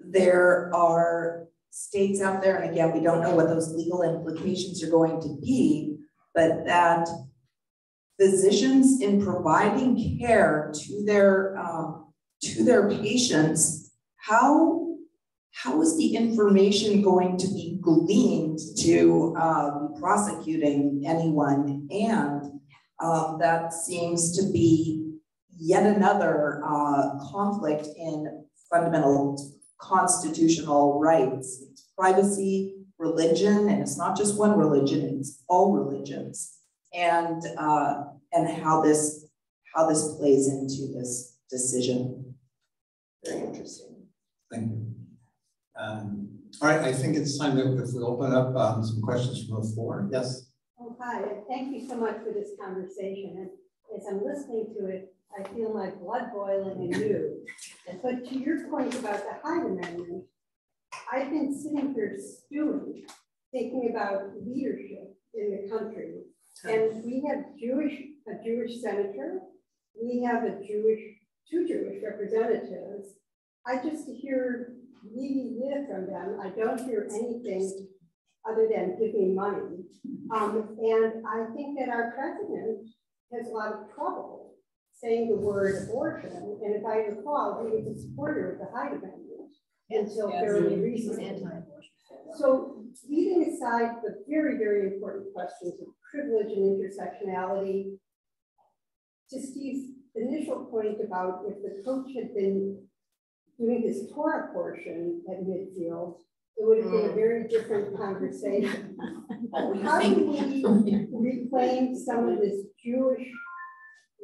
there are states out there, and again, we don't know what those legal implications are going to be, but that physicians in providing care to their um, to their patients, how how is the information going to be gleaned to uh, be prosecuting anyone? And um, that seems to be yet another uh, conflict in fundamental constitutional rights. It's privacy, religion, and it's not just one religion, it's all religions. And uh, and how this how this plays into this decision. Very interesting. Thank you. Um, all right, I think it's time that if we open up um, some questions from the floor. Yes. Oh, hi, thank you so much for this conversation. And as I'm listening to it, I feel my blood boiling anew. *laughs* But to your point about the Hyde Amendment, I've been sitting here stewing, thinking about leadership in the country. And we have Jewish, a Jewish senator, we have a Jewish, two Jewish representatives. I just hear really live from them. I don't hear anything other than give me money. Um, and I think that our president has a lot of trouble saying the word abortion. And if I recall, he was a supporter of the Hyde Amendment until yes. fairly recently. Anti-abortion. So leaving aside the very, very important questions of privilege and intersectionality, to Steve's initial point about if the coach had been doing this Torah portion at midfield, it would have been a mm. very different conversation. *laughs* How do we reclaim some of this Jewish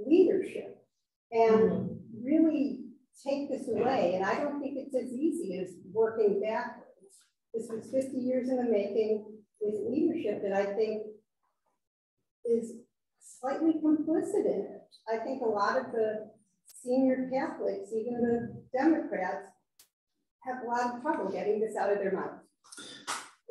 leadership and mm-hmm. really take this away. And I don't think it's as easy as working backwards. This was 50 years in the making with leadership that I think is slightly complicit in it. I think a lot of the senior Catholics, even the Democrats, have a lot of trouble getting this out of their minds.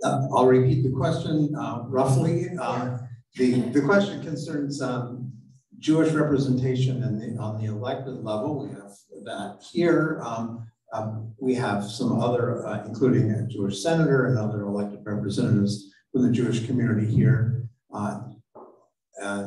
Uh, I'll repeat the question uh, roughly. Uh, the, the question concerns um, Jewish representation the, on the elected level. We have that here. Um, um, we have some other, uh, including a Jewish senator and other elected representatives from the Jewish community here.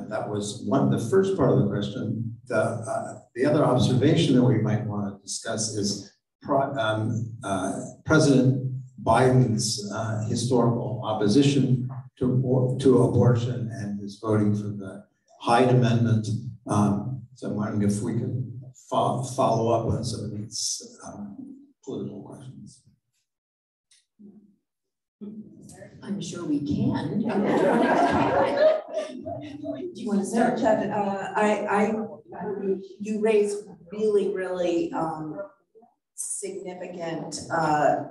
That was one, of the first part of the question. The, uh, the other observation that we might want to discuss is pro, um, uh, President Biden's uh, historical opposition to, to abortion and his voting for the Hyde Amendment. Um, so I'm wondering if we could follow, follow up on some of these um, political questions. I'm sure we can. *laughs* Do you want to start? Chad, uh, I, I, you raised really, really, um, significant, uh,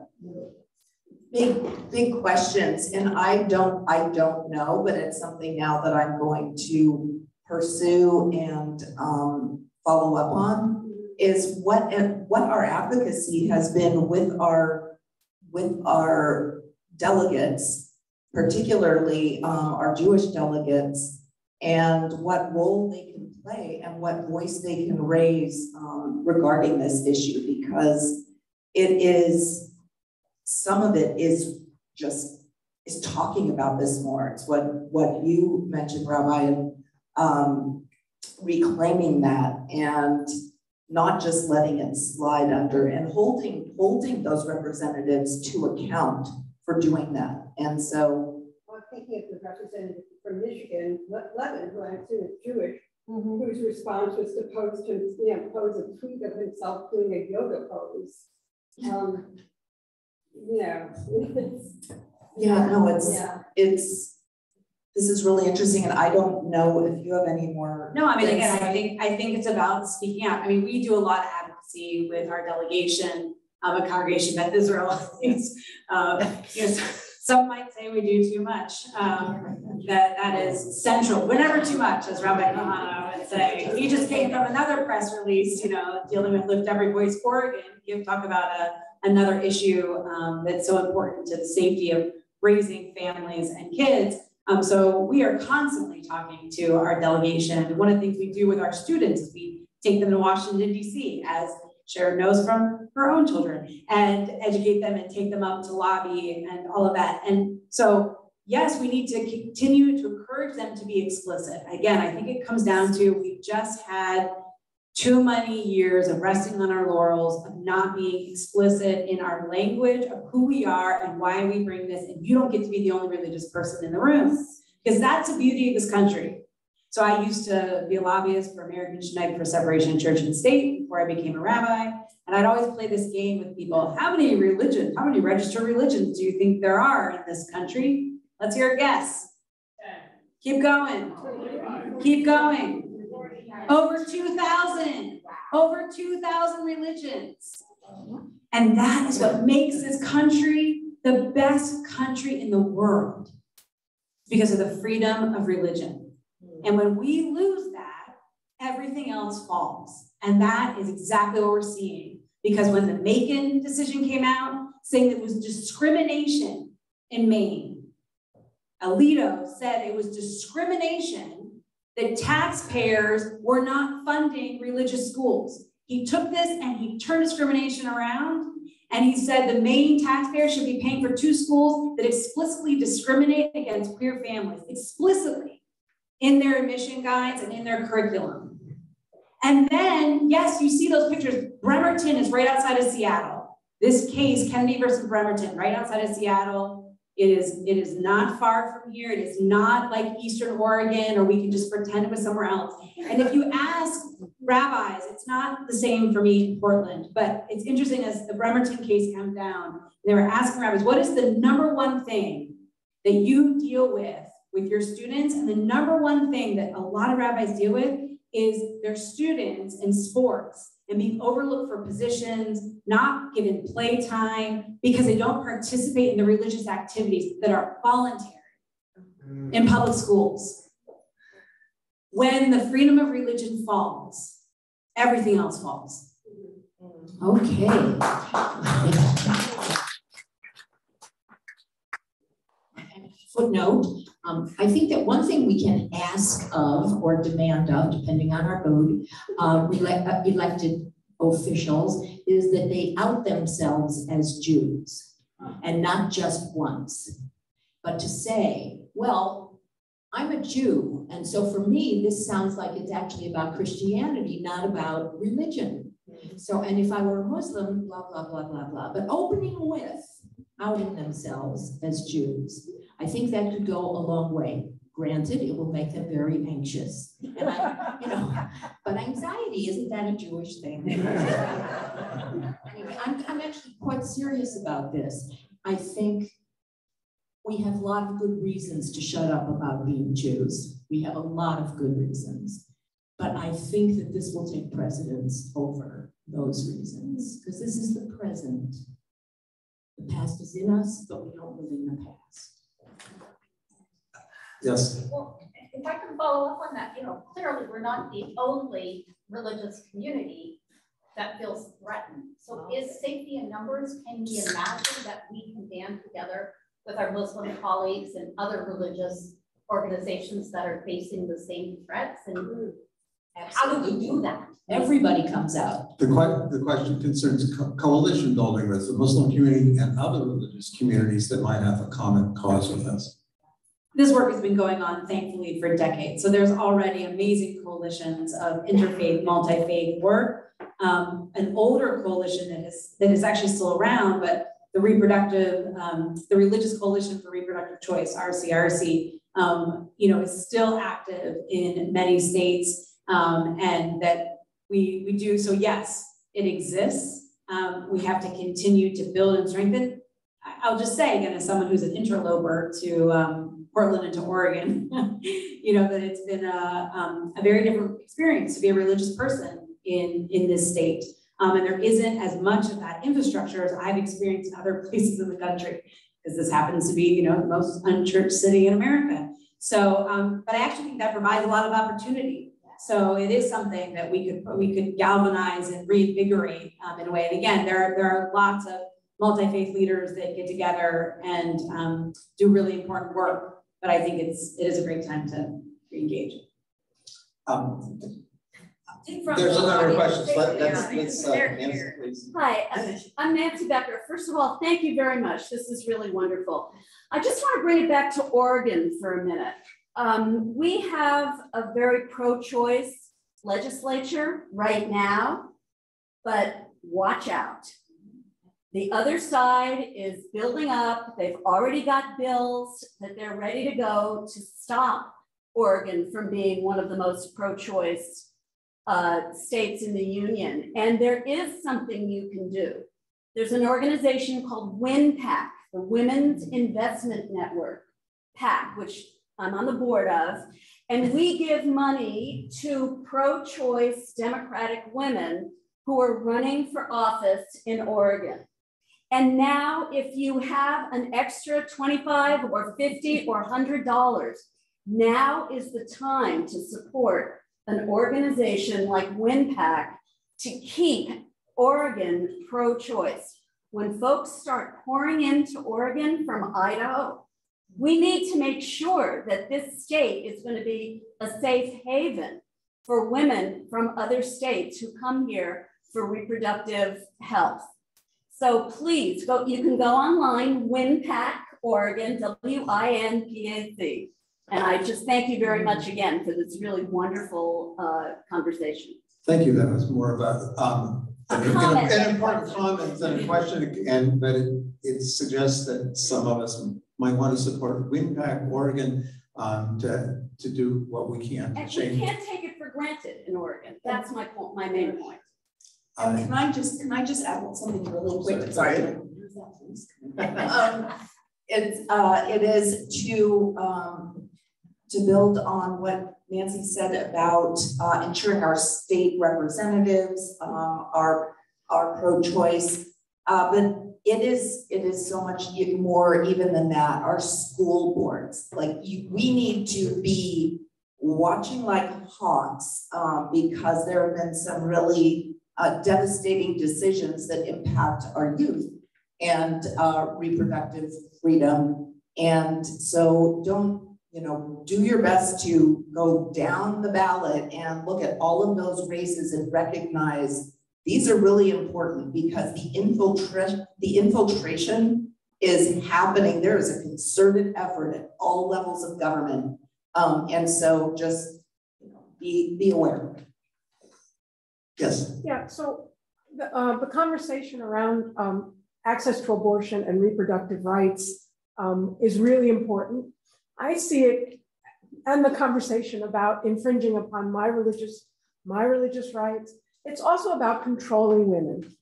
big, big questions, and I don't, I don't know, but it's something now that I'm going to pursue and, um, follow up on, is what, what our advocacy has been with our, with our delegates, particularly, um, our Jewish delegates, and what role they can play and what voice they can raise um, regarding this issue because it is, some of it is just, is talking about this more. It's what, what you mentioned, Rabbi, and um, reclaiming that and not just letting it slide under and holding, holding those representatives to account for doing that. And so I'm thinking of the representative from Michigan, Levin, who I assume is Jewish, whose response was to post him, you know, pose a tweet of himself doing a yoga pose. Um, you know, *laughs* Yeah, no, it's, yeah. it's, this is really interesting, and I don't know if you have any more. No, I mean, again, I think, I think it's about speaking out. I mean, we do a lot of advocacy with our delegation of a congregation, Beth Israel. It's, uh, you know, some might say we do too much. Um, that, that is central, We're too much, as Rabbi Cahana would say. He just came from another press release, you know, dealing with Lift Every Voice Oregon. You talk about a, another issue, um, that's so important to the safety of raising families and kids. Um, so we are constantly talking to our delegation. One of the things we do with our students is we take them to Washington DC, as Sharon knows from her own children, and educate them and take them up to lobby and all of that. And so, yes, we need to continue to encourage them to be explicit. Again, I think it comes down to we've just had too many years of resting on our laurels, of not being explicit in our language of who we are and why we bring this. And you don't get to be the only religious person in the room, because that's the beauty of this country. So I used to be a lobbyist for American United for Separation of Church and State before I became a rabbi. And I'd always play this game with people. How many religions, how many registered religions do you think there are in this country? Let's hear a guess. Keep going. Keep going. Over 2,000, over 2,000 religions. And that is what makes this country the best country in the world because of the freedom of religion. And when we lose that, everything else falls. And that is exactly what we're seeing. Because when the Makin decision came out saying that it was discrimination in Maine, Alito said it was discrimination that taxpayers were not funding religious schools. He took this and he turned discrimination around and he said the Maine taxpayers should be paying for two schools that explicitly discriminate against queer families, explicitly in their admission guides and in their curriculum. And then, yes, you see those pictures. Bremerton is right outside of Seattle. This case, Kennedy versus Bremerton, right outside of Seattle. It is, it is not far from here. It is not like Eastern Oregon, or we can just pretend it was somewhere else. And if you ask rabbis, it's not the same for me in Portland, but it's interesting as the Bremerton case came down, they were asking rabbis, what is the number one thing that you deal with with your students? And the number one thing that a lot of rabbis deal with is their students in sports and being overlooked for positions, not given playtime because they don't participate in the religious activities that are voluntary in mm. public schools. When the freedom of religion falls, everything else falls. Mm-hmm. Okay. *laughs* Footnote, um, I think that one thing we can ask of or demand of, depending on our mood, uh, uh, elected officials, is that they out themselves as Jews. And not just once, but to say, well, I'm a Jew, and so for me, this sounds like it's actually about Christianity, not about religion. So, and if I were a Muslim, blah, blah, blah, blah, blah, but opening with outing themselves as Jews, I think that could go a long way. Granted, it will make them very anxious. And I, you know, but anxiety, isn't that a Jewish thing? *laughs* Anyway, I'm, I'm actually quite serious about this. I think we have a lot of good reasons to shut up about being Jews. We have a lot of good reasons. But I think that this will take precedence over those reasons, because this is the present. The past is in us, but we don't live in the past. Yes, Well, if I can follow up on that, you know, clearly, we're not the only religious community that feels threatened. So is safety in numbers, can we imagine that we can band together with our Muslim colleagues and other religious organizations that are facing the same threats? And mm-hmm. how do we do that? Everybody comes out. the que- the question concerns co- coalition building with the Muslim community and other religious communities that might have a common cause with us. This work has been going on thankfully for decades. So there's already amazing coalitions of interfaith, multi-faith work. Um, an older coalition that is, that is actually still around, but the reproductive, um, the Religious Coalition for Reproductive Choice, RCRC, um, you know, is still active in many states. Um, and that we, we do, so yes, it exists. Um, we have to continue to build and strengthen. I'll just say again, as someone who's an interloper to, um, Portland and to Oregon, *laughs* you know, that it's been a, um, a very different experience to be a religious person in, in this state. Um, and there isn't as much of that infrastructure as I've experienced in other *laughs* places in the country, because this happens to be, you know, the most unchurched city in America. So, um, but I actually think that provides a lot of opportunity. So it is something that we could, we could galvanize and reinvigorate, um, in a way. And again, there are, there are lots of multi-faith leaders that get together and, um, do really important work but I think it's, it is a great time to engage. Um, there's the another audience. question, Let, let's let's, uh. Nancy, please. Hi, I'm- I'm Nancy Becker. First of all, thank you very much. This is really wonderful. I just want to bring it back to Oregon for a minute. Um, we have a very pro-choice legislature right now, but watch out. The other side is building up. They've already got bills that they're ready to go to stop Oregon from being one of the most pro-choice uh, states in the union. And there is something you can do. There's an organization called WINPAC, the Women's Investment Network, PAC, which I'm on the board of. And we give money to pro-choice Democratic women who are running for office in Oregon. And now if you have an extra 25 or 50 or $100, now is the time to support an organization like WinPAC to keep Oregon pro-choice. When folks start pouring into Oregon from Idaho, we need to make sure that this state is going to be a safe haven for women from other states who come here for reproductive health. So please go, you can go online, WinPAC Oregon, W-I-N-P-A-C. And I just thank you very much again for this really wonderful uh, conversation. Thank you, that was more of a, um, A an, comment an a important question. comment and a question, and, but it, it suggests that some of us might want to support WinPAC Oregon, um, to, to do what we can to And we can't take it for granted in Oregon. That's my point, my main point. And can I just, can I just add something really quick? Sorry. Um, it's, uh, it is to, um, to build on what Nancy said about, uh, ensuring our state representatives, um, are, are pro-choice. Uh, but it is, it is so much more even than that, our school boards, like you, we need to be watching like hawks, um, because there have been some really uh, devastating decisions that impact our youth and uh, reproductive freedom. And so don't, you know, do your best to go down the ballot and look at all of those races and recognize these are really important because the infiltration, the infiltration is happening. There is a concerted effort at all levels of government. Um, and so just, you know, be, be aware. Yes, Yeah, so the, uh, the conversation around, um, access to abortion and reproductive rights, um, is really important. I see it and the conversation about infringing upon my religious, my religious rights. It's also about controlling women.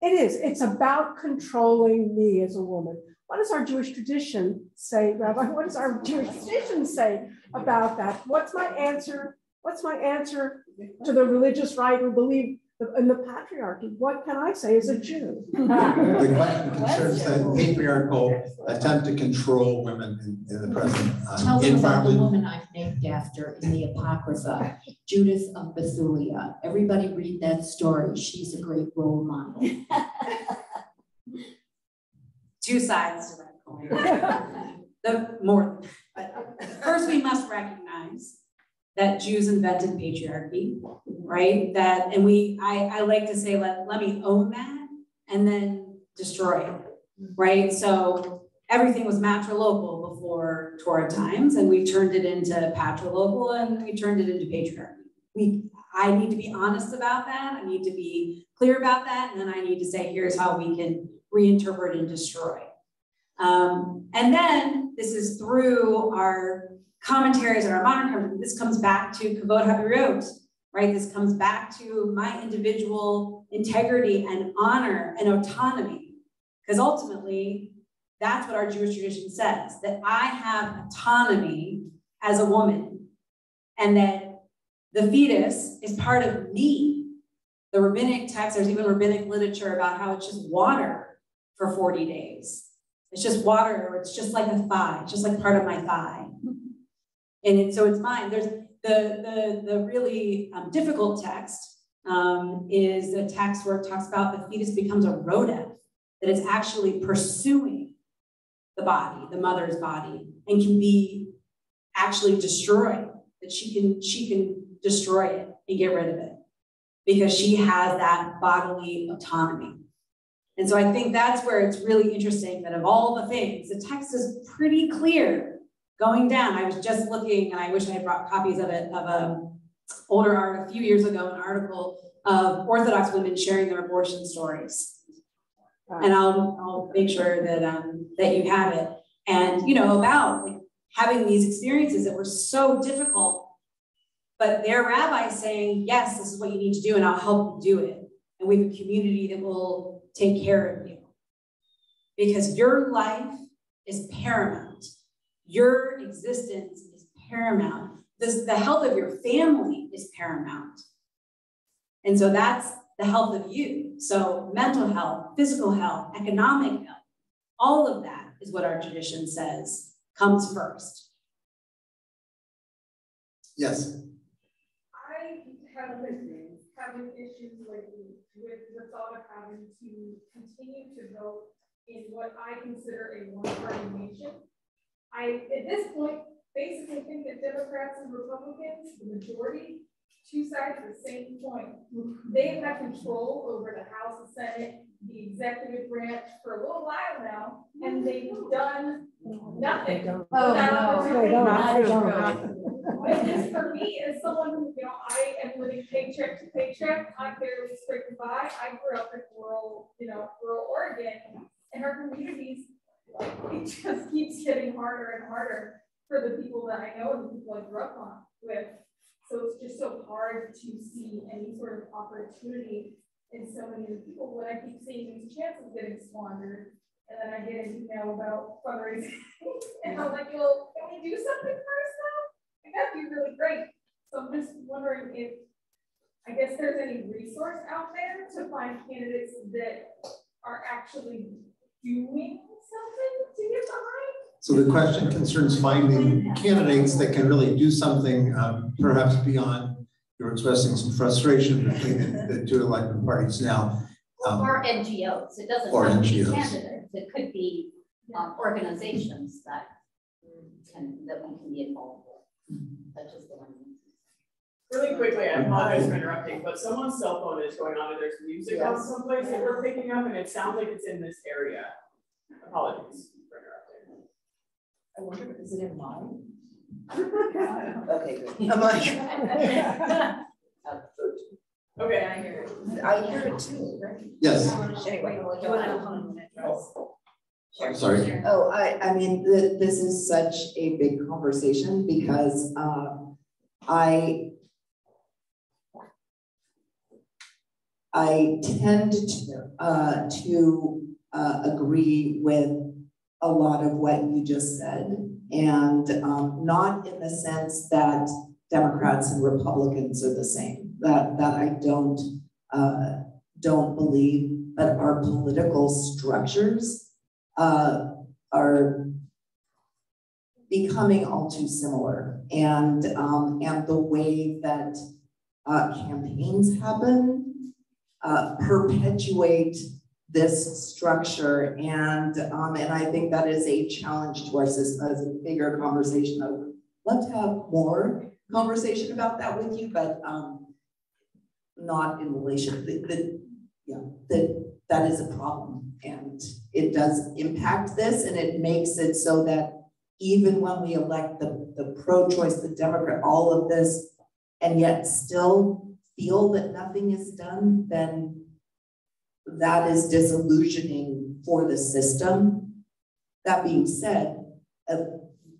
It is, it's about controlling me as a woman. What does our Jewish tradition say, Rabbi? What does our Jewish tradition say about that? What's my answer? What's my answer to the religious right who believe in the patriarchy? What can I say as a Jew? The question concerns the patriarchal attempt to control women in, in the present Tell uh, them about the woman I've named after in the Apocrypha, Judith of Bethulia. Everybody read that story. She's a great role model. Two sides to that coin. The more, but first we must recognize that Jews invented patriarchy, right? That, and we, I, I like to say, let, let me own that and then destroy it, right? So everything was matrilocal before Torah times and we turned it into patrilocal and we turned it into patriarchy. We, I need to be honest about that. I need to be clear about that. And then I need to say, here's how we can reinterpret and destroy. Um, and then this is through our commentaries and our modern commentaries. This comes back to Kavod HaBriyot, right? This comes back to my individual integrity and honor and autonomy. Because ultimately, that's what our Jewish tradition says, that I have autonomy as a woman and that the fetus is part of me. The rabbinic text, there's even rabbinic literature about how it's just water for 40 days. It's just water, or it's just like a thigh, just like part of my thigh. And it, so it's mine. There's the, the, the really um, difficult text um, is the text where it talks about the fetus becomes a rodef, that it's actually pursuing the body, the mother's body, and can be actually destroyed, that she can, she can destroy it and get rid of it because she has that bodily autonomy. And so I think that's where it's really interesting that of all the things, the text is pretty clear going down. I was just looking, and I wish I had brought copies of it, of a older art, a few years ago, an article of Orthodox women sharing their abortion stories. And I'll, I'll make sure that, um, that you have it. And, you know, about like having these experiences that were so difficult, but their rabbi saying, yes, this is what you need to do, and I'll help you do it. And we have a community that will take care of you. Because your life is paramount. Your existence is paramount. This, the health of your family is paramount. And so that's the health of you. So mental health, physical health, economic health, all of that is what our tradition says comes first. Yes, I have been having issues lately with the thought of having to continue to vote in what I consider a one-party nation. I, at this point, basically think that Democrats and Republicans, the majority, two sides of the same coin. They've had control over the House and Senate, the executive branch for a little while now, and they've done nothing. Oh, no, they don't. True. don't. But just for me, as someone who, you know, I am living paycheck to paycheck, I'm barely scraping by. I grew up in rural, you know, rural Oregon, and our communities, it just keeps getting harder and harder for the people that I know and the people I grew up on with. So it's just so hard to see any sort of opportunity in so many of the people when I keep seeing these chances getting squandered. And then I get an email about fundraising, *laughs* and I'm like, well, can we do something first now? Like, that'd be really great. So I'm just wondering if, I guess there's any resource out there to find candidates that are actually doing something to get behind? so the question concerns finding candidates that can really do something, um, perhaps beyond, you're expressing some frustration between the, the two elected parties now. Um, Or NGOs, it doesn't Or have to be NGOs. candidates, it could be um, organizations that can, that we can be involved with, such as the one. Really quickly, I apologize for interrupting, but someone's cell phone is going on and there's music on someplace that we're picking up and it sounds like it's in this area. Apologies for interrupting. I wonder, is it in mine? Okay, good. I'm like. *laughs* Okay. I hear it. I hear it too, right? Yes, Anyway, you wanna know how I'm? I'm sorry. Oh, I, I mean, th- this is such a big conversation because, uh, I I tend to, uh, to, uh, agree with a lot of what you just said. And, um, not in the sense that Democrats and Republicans are the same, that, that I don't, uh, don't believe, but our political structures, uh, are becoming all too similar. And, um, and the way that, uh, campaigns happen, uh, perpetuate this structure. And, um, and I think that is a challenge to our system as a bigger conversation. I would love to have more conversation about that with you, but, um, not in relation, the, the, yeah, that, that is a problem. And it does impact this and it makes it so that even when we elect the, the pro-choice, the Democrat, all of this, and yet still feel that nothing is done, then that is disillusioning for the system. That being said, uh,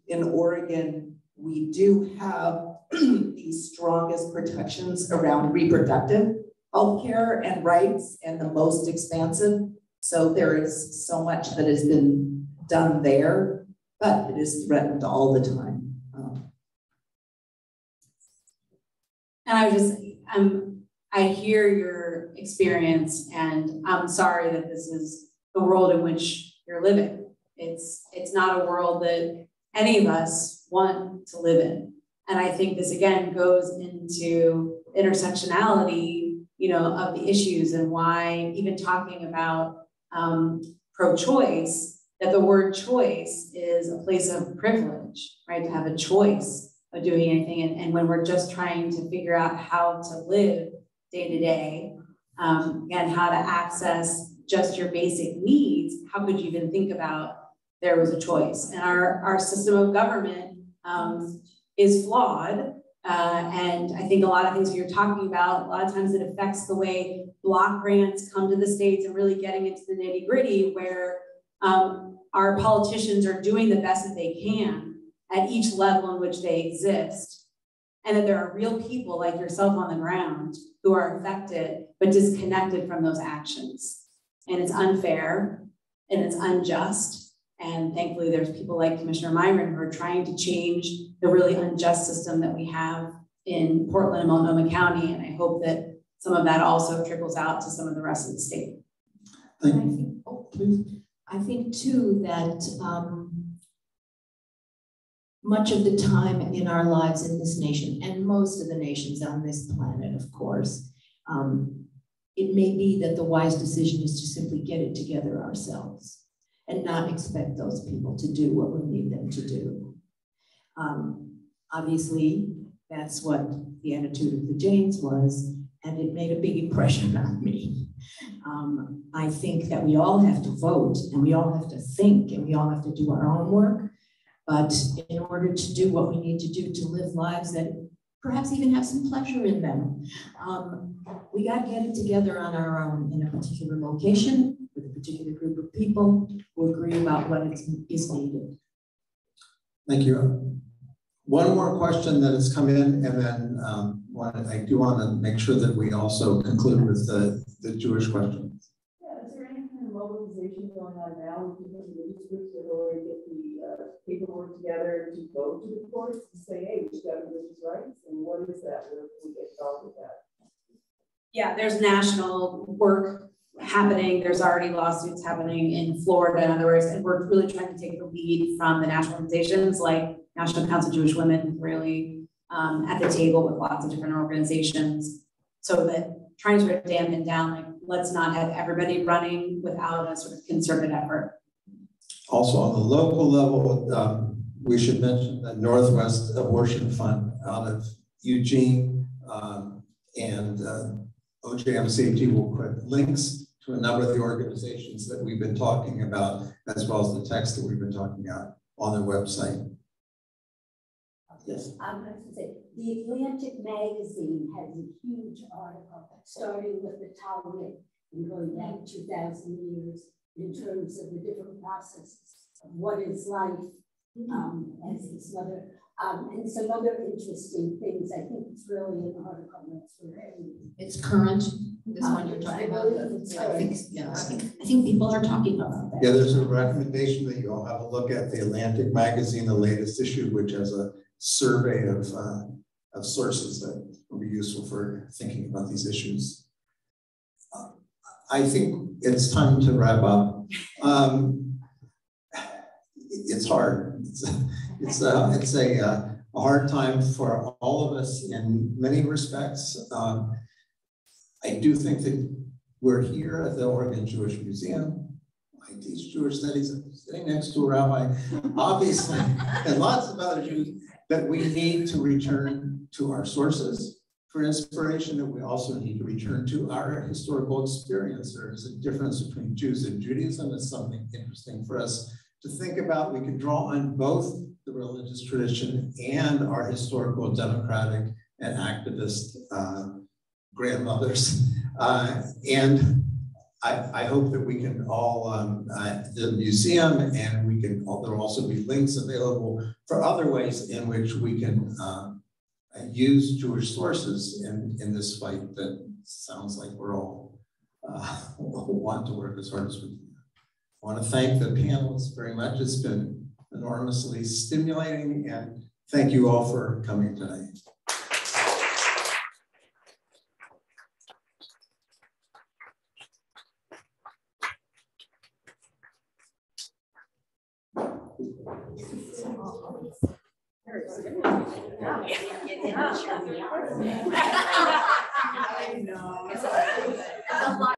in Oregon, we do have *clears throat* the strongest protections around reproductive healthcare and rights and the most expansive. So there is so much that has been done there, but it is threatened all the time. Um, And I was just, um, I hear your experience and I'm sorry that this is the world in which you're living. It's, it's not a world that any of us want to live in. And I think this again goes into intersectionality, you know, of the issues and why even talking about um, pro-choice, that the word choice is a place of privilege, right? To have a choice of doing anything. And, and when we're just trying to figure out how to live day to day um, and how to access just your basic needs, how could you even think about there was a choice? And our, our system of government um, is flawed. Uh, and I think a lot of things you're talking about, a lot of times it affects the way block grants come to the states and really getting into the nitty gritty where um, our politicians are doing the best that they can at each level in which they exist. And that there are real people like yourself on the ground who are affected but disconnected from those actions. And it's unfair and it's unjust. And thankfully, there's people like Commissioner Meieran who are trying to change the really unjust system that we have in Portland and Multnomah County. And I hope that some of that also trickles out to some of the rest of the state. Thank I you. think, oh, please. I think too that um, much of the time in our lives in this nation, and most of the nations on this planet, of course, um, it may be that the wise decision is to simply get it together ourselves and not expect those people to do what we need them to do. Um, obviously, that's what the attitude of the Janes was, and it made a big impression *laughs* on me. Um, I think that we all have to vote and we all have to think and we all have to do our own work. But in order to do what we need to do to live lives that perhaps even have some pleasure in them, um, we got to get it together on our own in a particular location with a particular group of people who agree about what is, needed. Thank you. One more question that has come in, and then um, I do want to make sure that we also conclude with the, the Jewish question. Yeah, is there any kind of mobilization going on now because of religious groups that already get the uh, paperwork together to go to the courts and say, hey, we've got religious rights, and what is that? Where can we get involved with that? Yeah, there's national work happening. There's already lawsuits happening in Florida, in other words, and we're really trying to take the lead from the national organizations like National Council of Jewish Women, really um, at the table with lots of different organizations. So that trying to sort of dampen down, like, let's not have everybody running without a sort of concerted effort. Also, on the local level, um, we should mention the Northwest Abortion Fund out of Eugene um, and uh, OJMCHE will put links to a number of the organizations that we've been talking about, as well as the text that we've been talking about on their website. Yes. I'm going to say, the Atlantic magazine has a huge article starting with the Talmud and going back 2,000 years in terms of the different processes of what is life um, as his mother. Um, and some other interesting things. I think it's really an article that's very. It's current, this one you're talking about, the- I think, yeah, I think, I think people are talking about that. Yeah, there's a recommendation that you all have a look at the Atlantic magazine, the latest issue, which has a survey of, uh, of sources that will be useful for thinking about these issues. Uh, I think it's time to wrap up. Um, it's hard. It's, it's a, it's a, uh, a hard time for all of us in many respects. Um, I do think that we're here at the Oregon Jewish Museum. I teach Jewish studies, I'm sitting next to a rabbi, obviously, and lots of other Jews, that we need to return to our sources for inspiration, that we also need to return to our historical experience. There is a difference between Jews and Judaism. It's something interesting for us to think about. We can draw on both the religious tradition and our historical democratic and activist uh, grandmothers. Uh, and I, I hope that we can all, um, uh, the museum and we can, there will also be links available for other ways in which we can uh, use Jewish sources in, in this fight that sounds like we're all uh, *laughs* want to work as hard as we can. I want to thank the panelists very much. It's been enormously stimulating and thank you all for coming tonight. *laughs* *laughs* I know.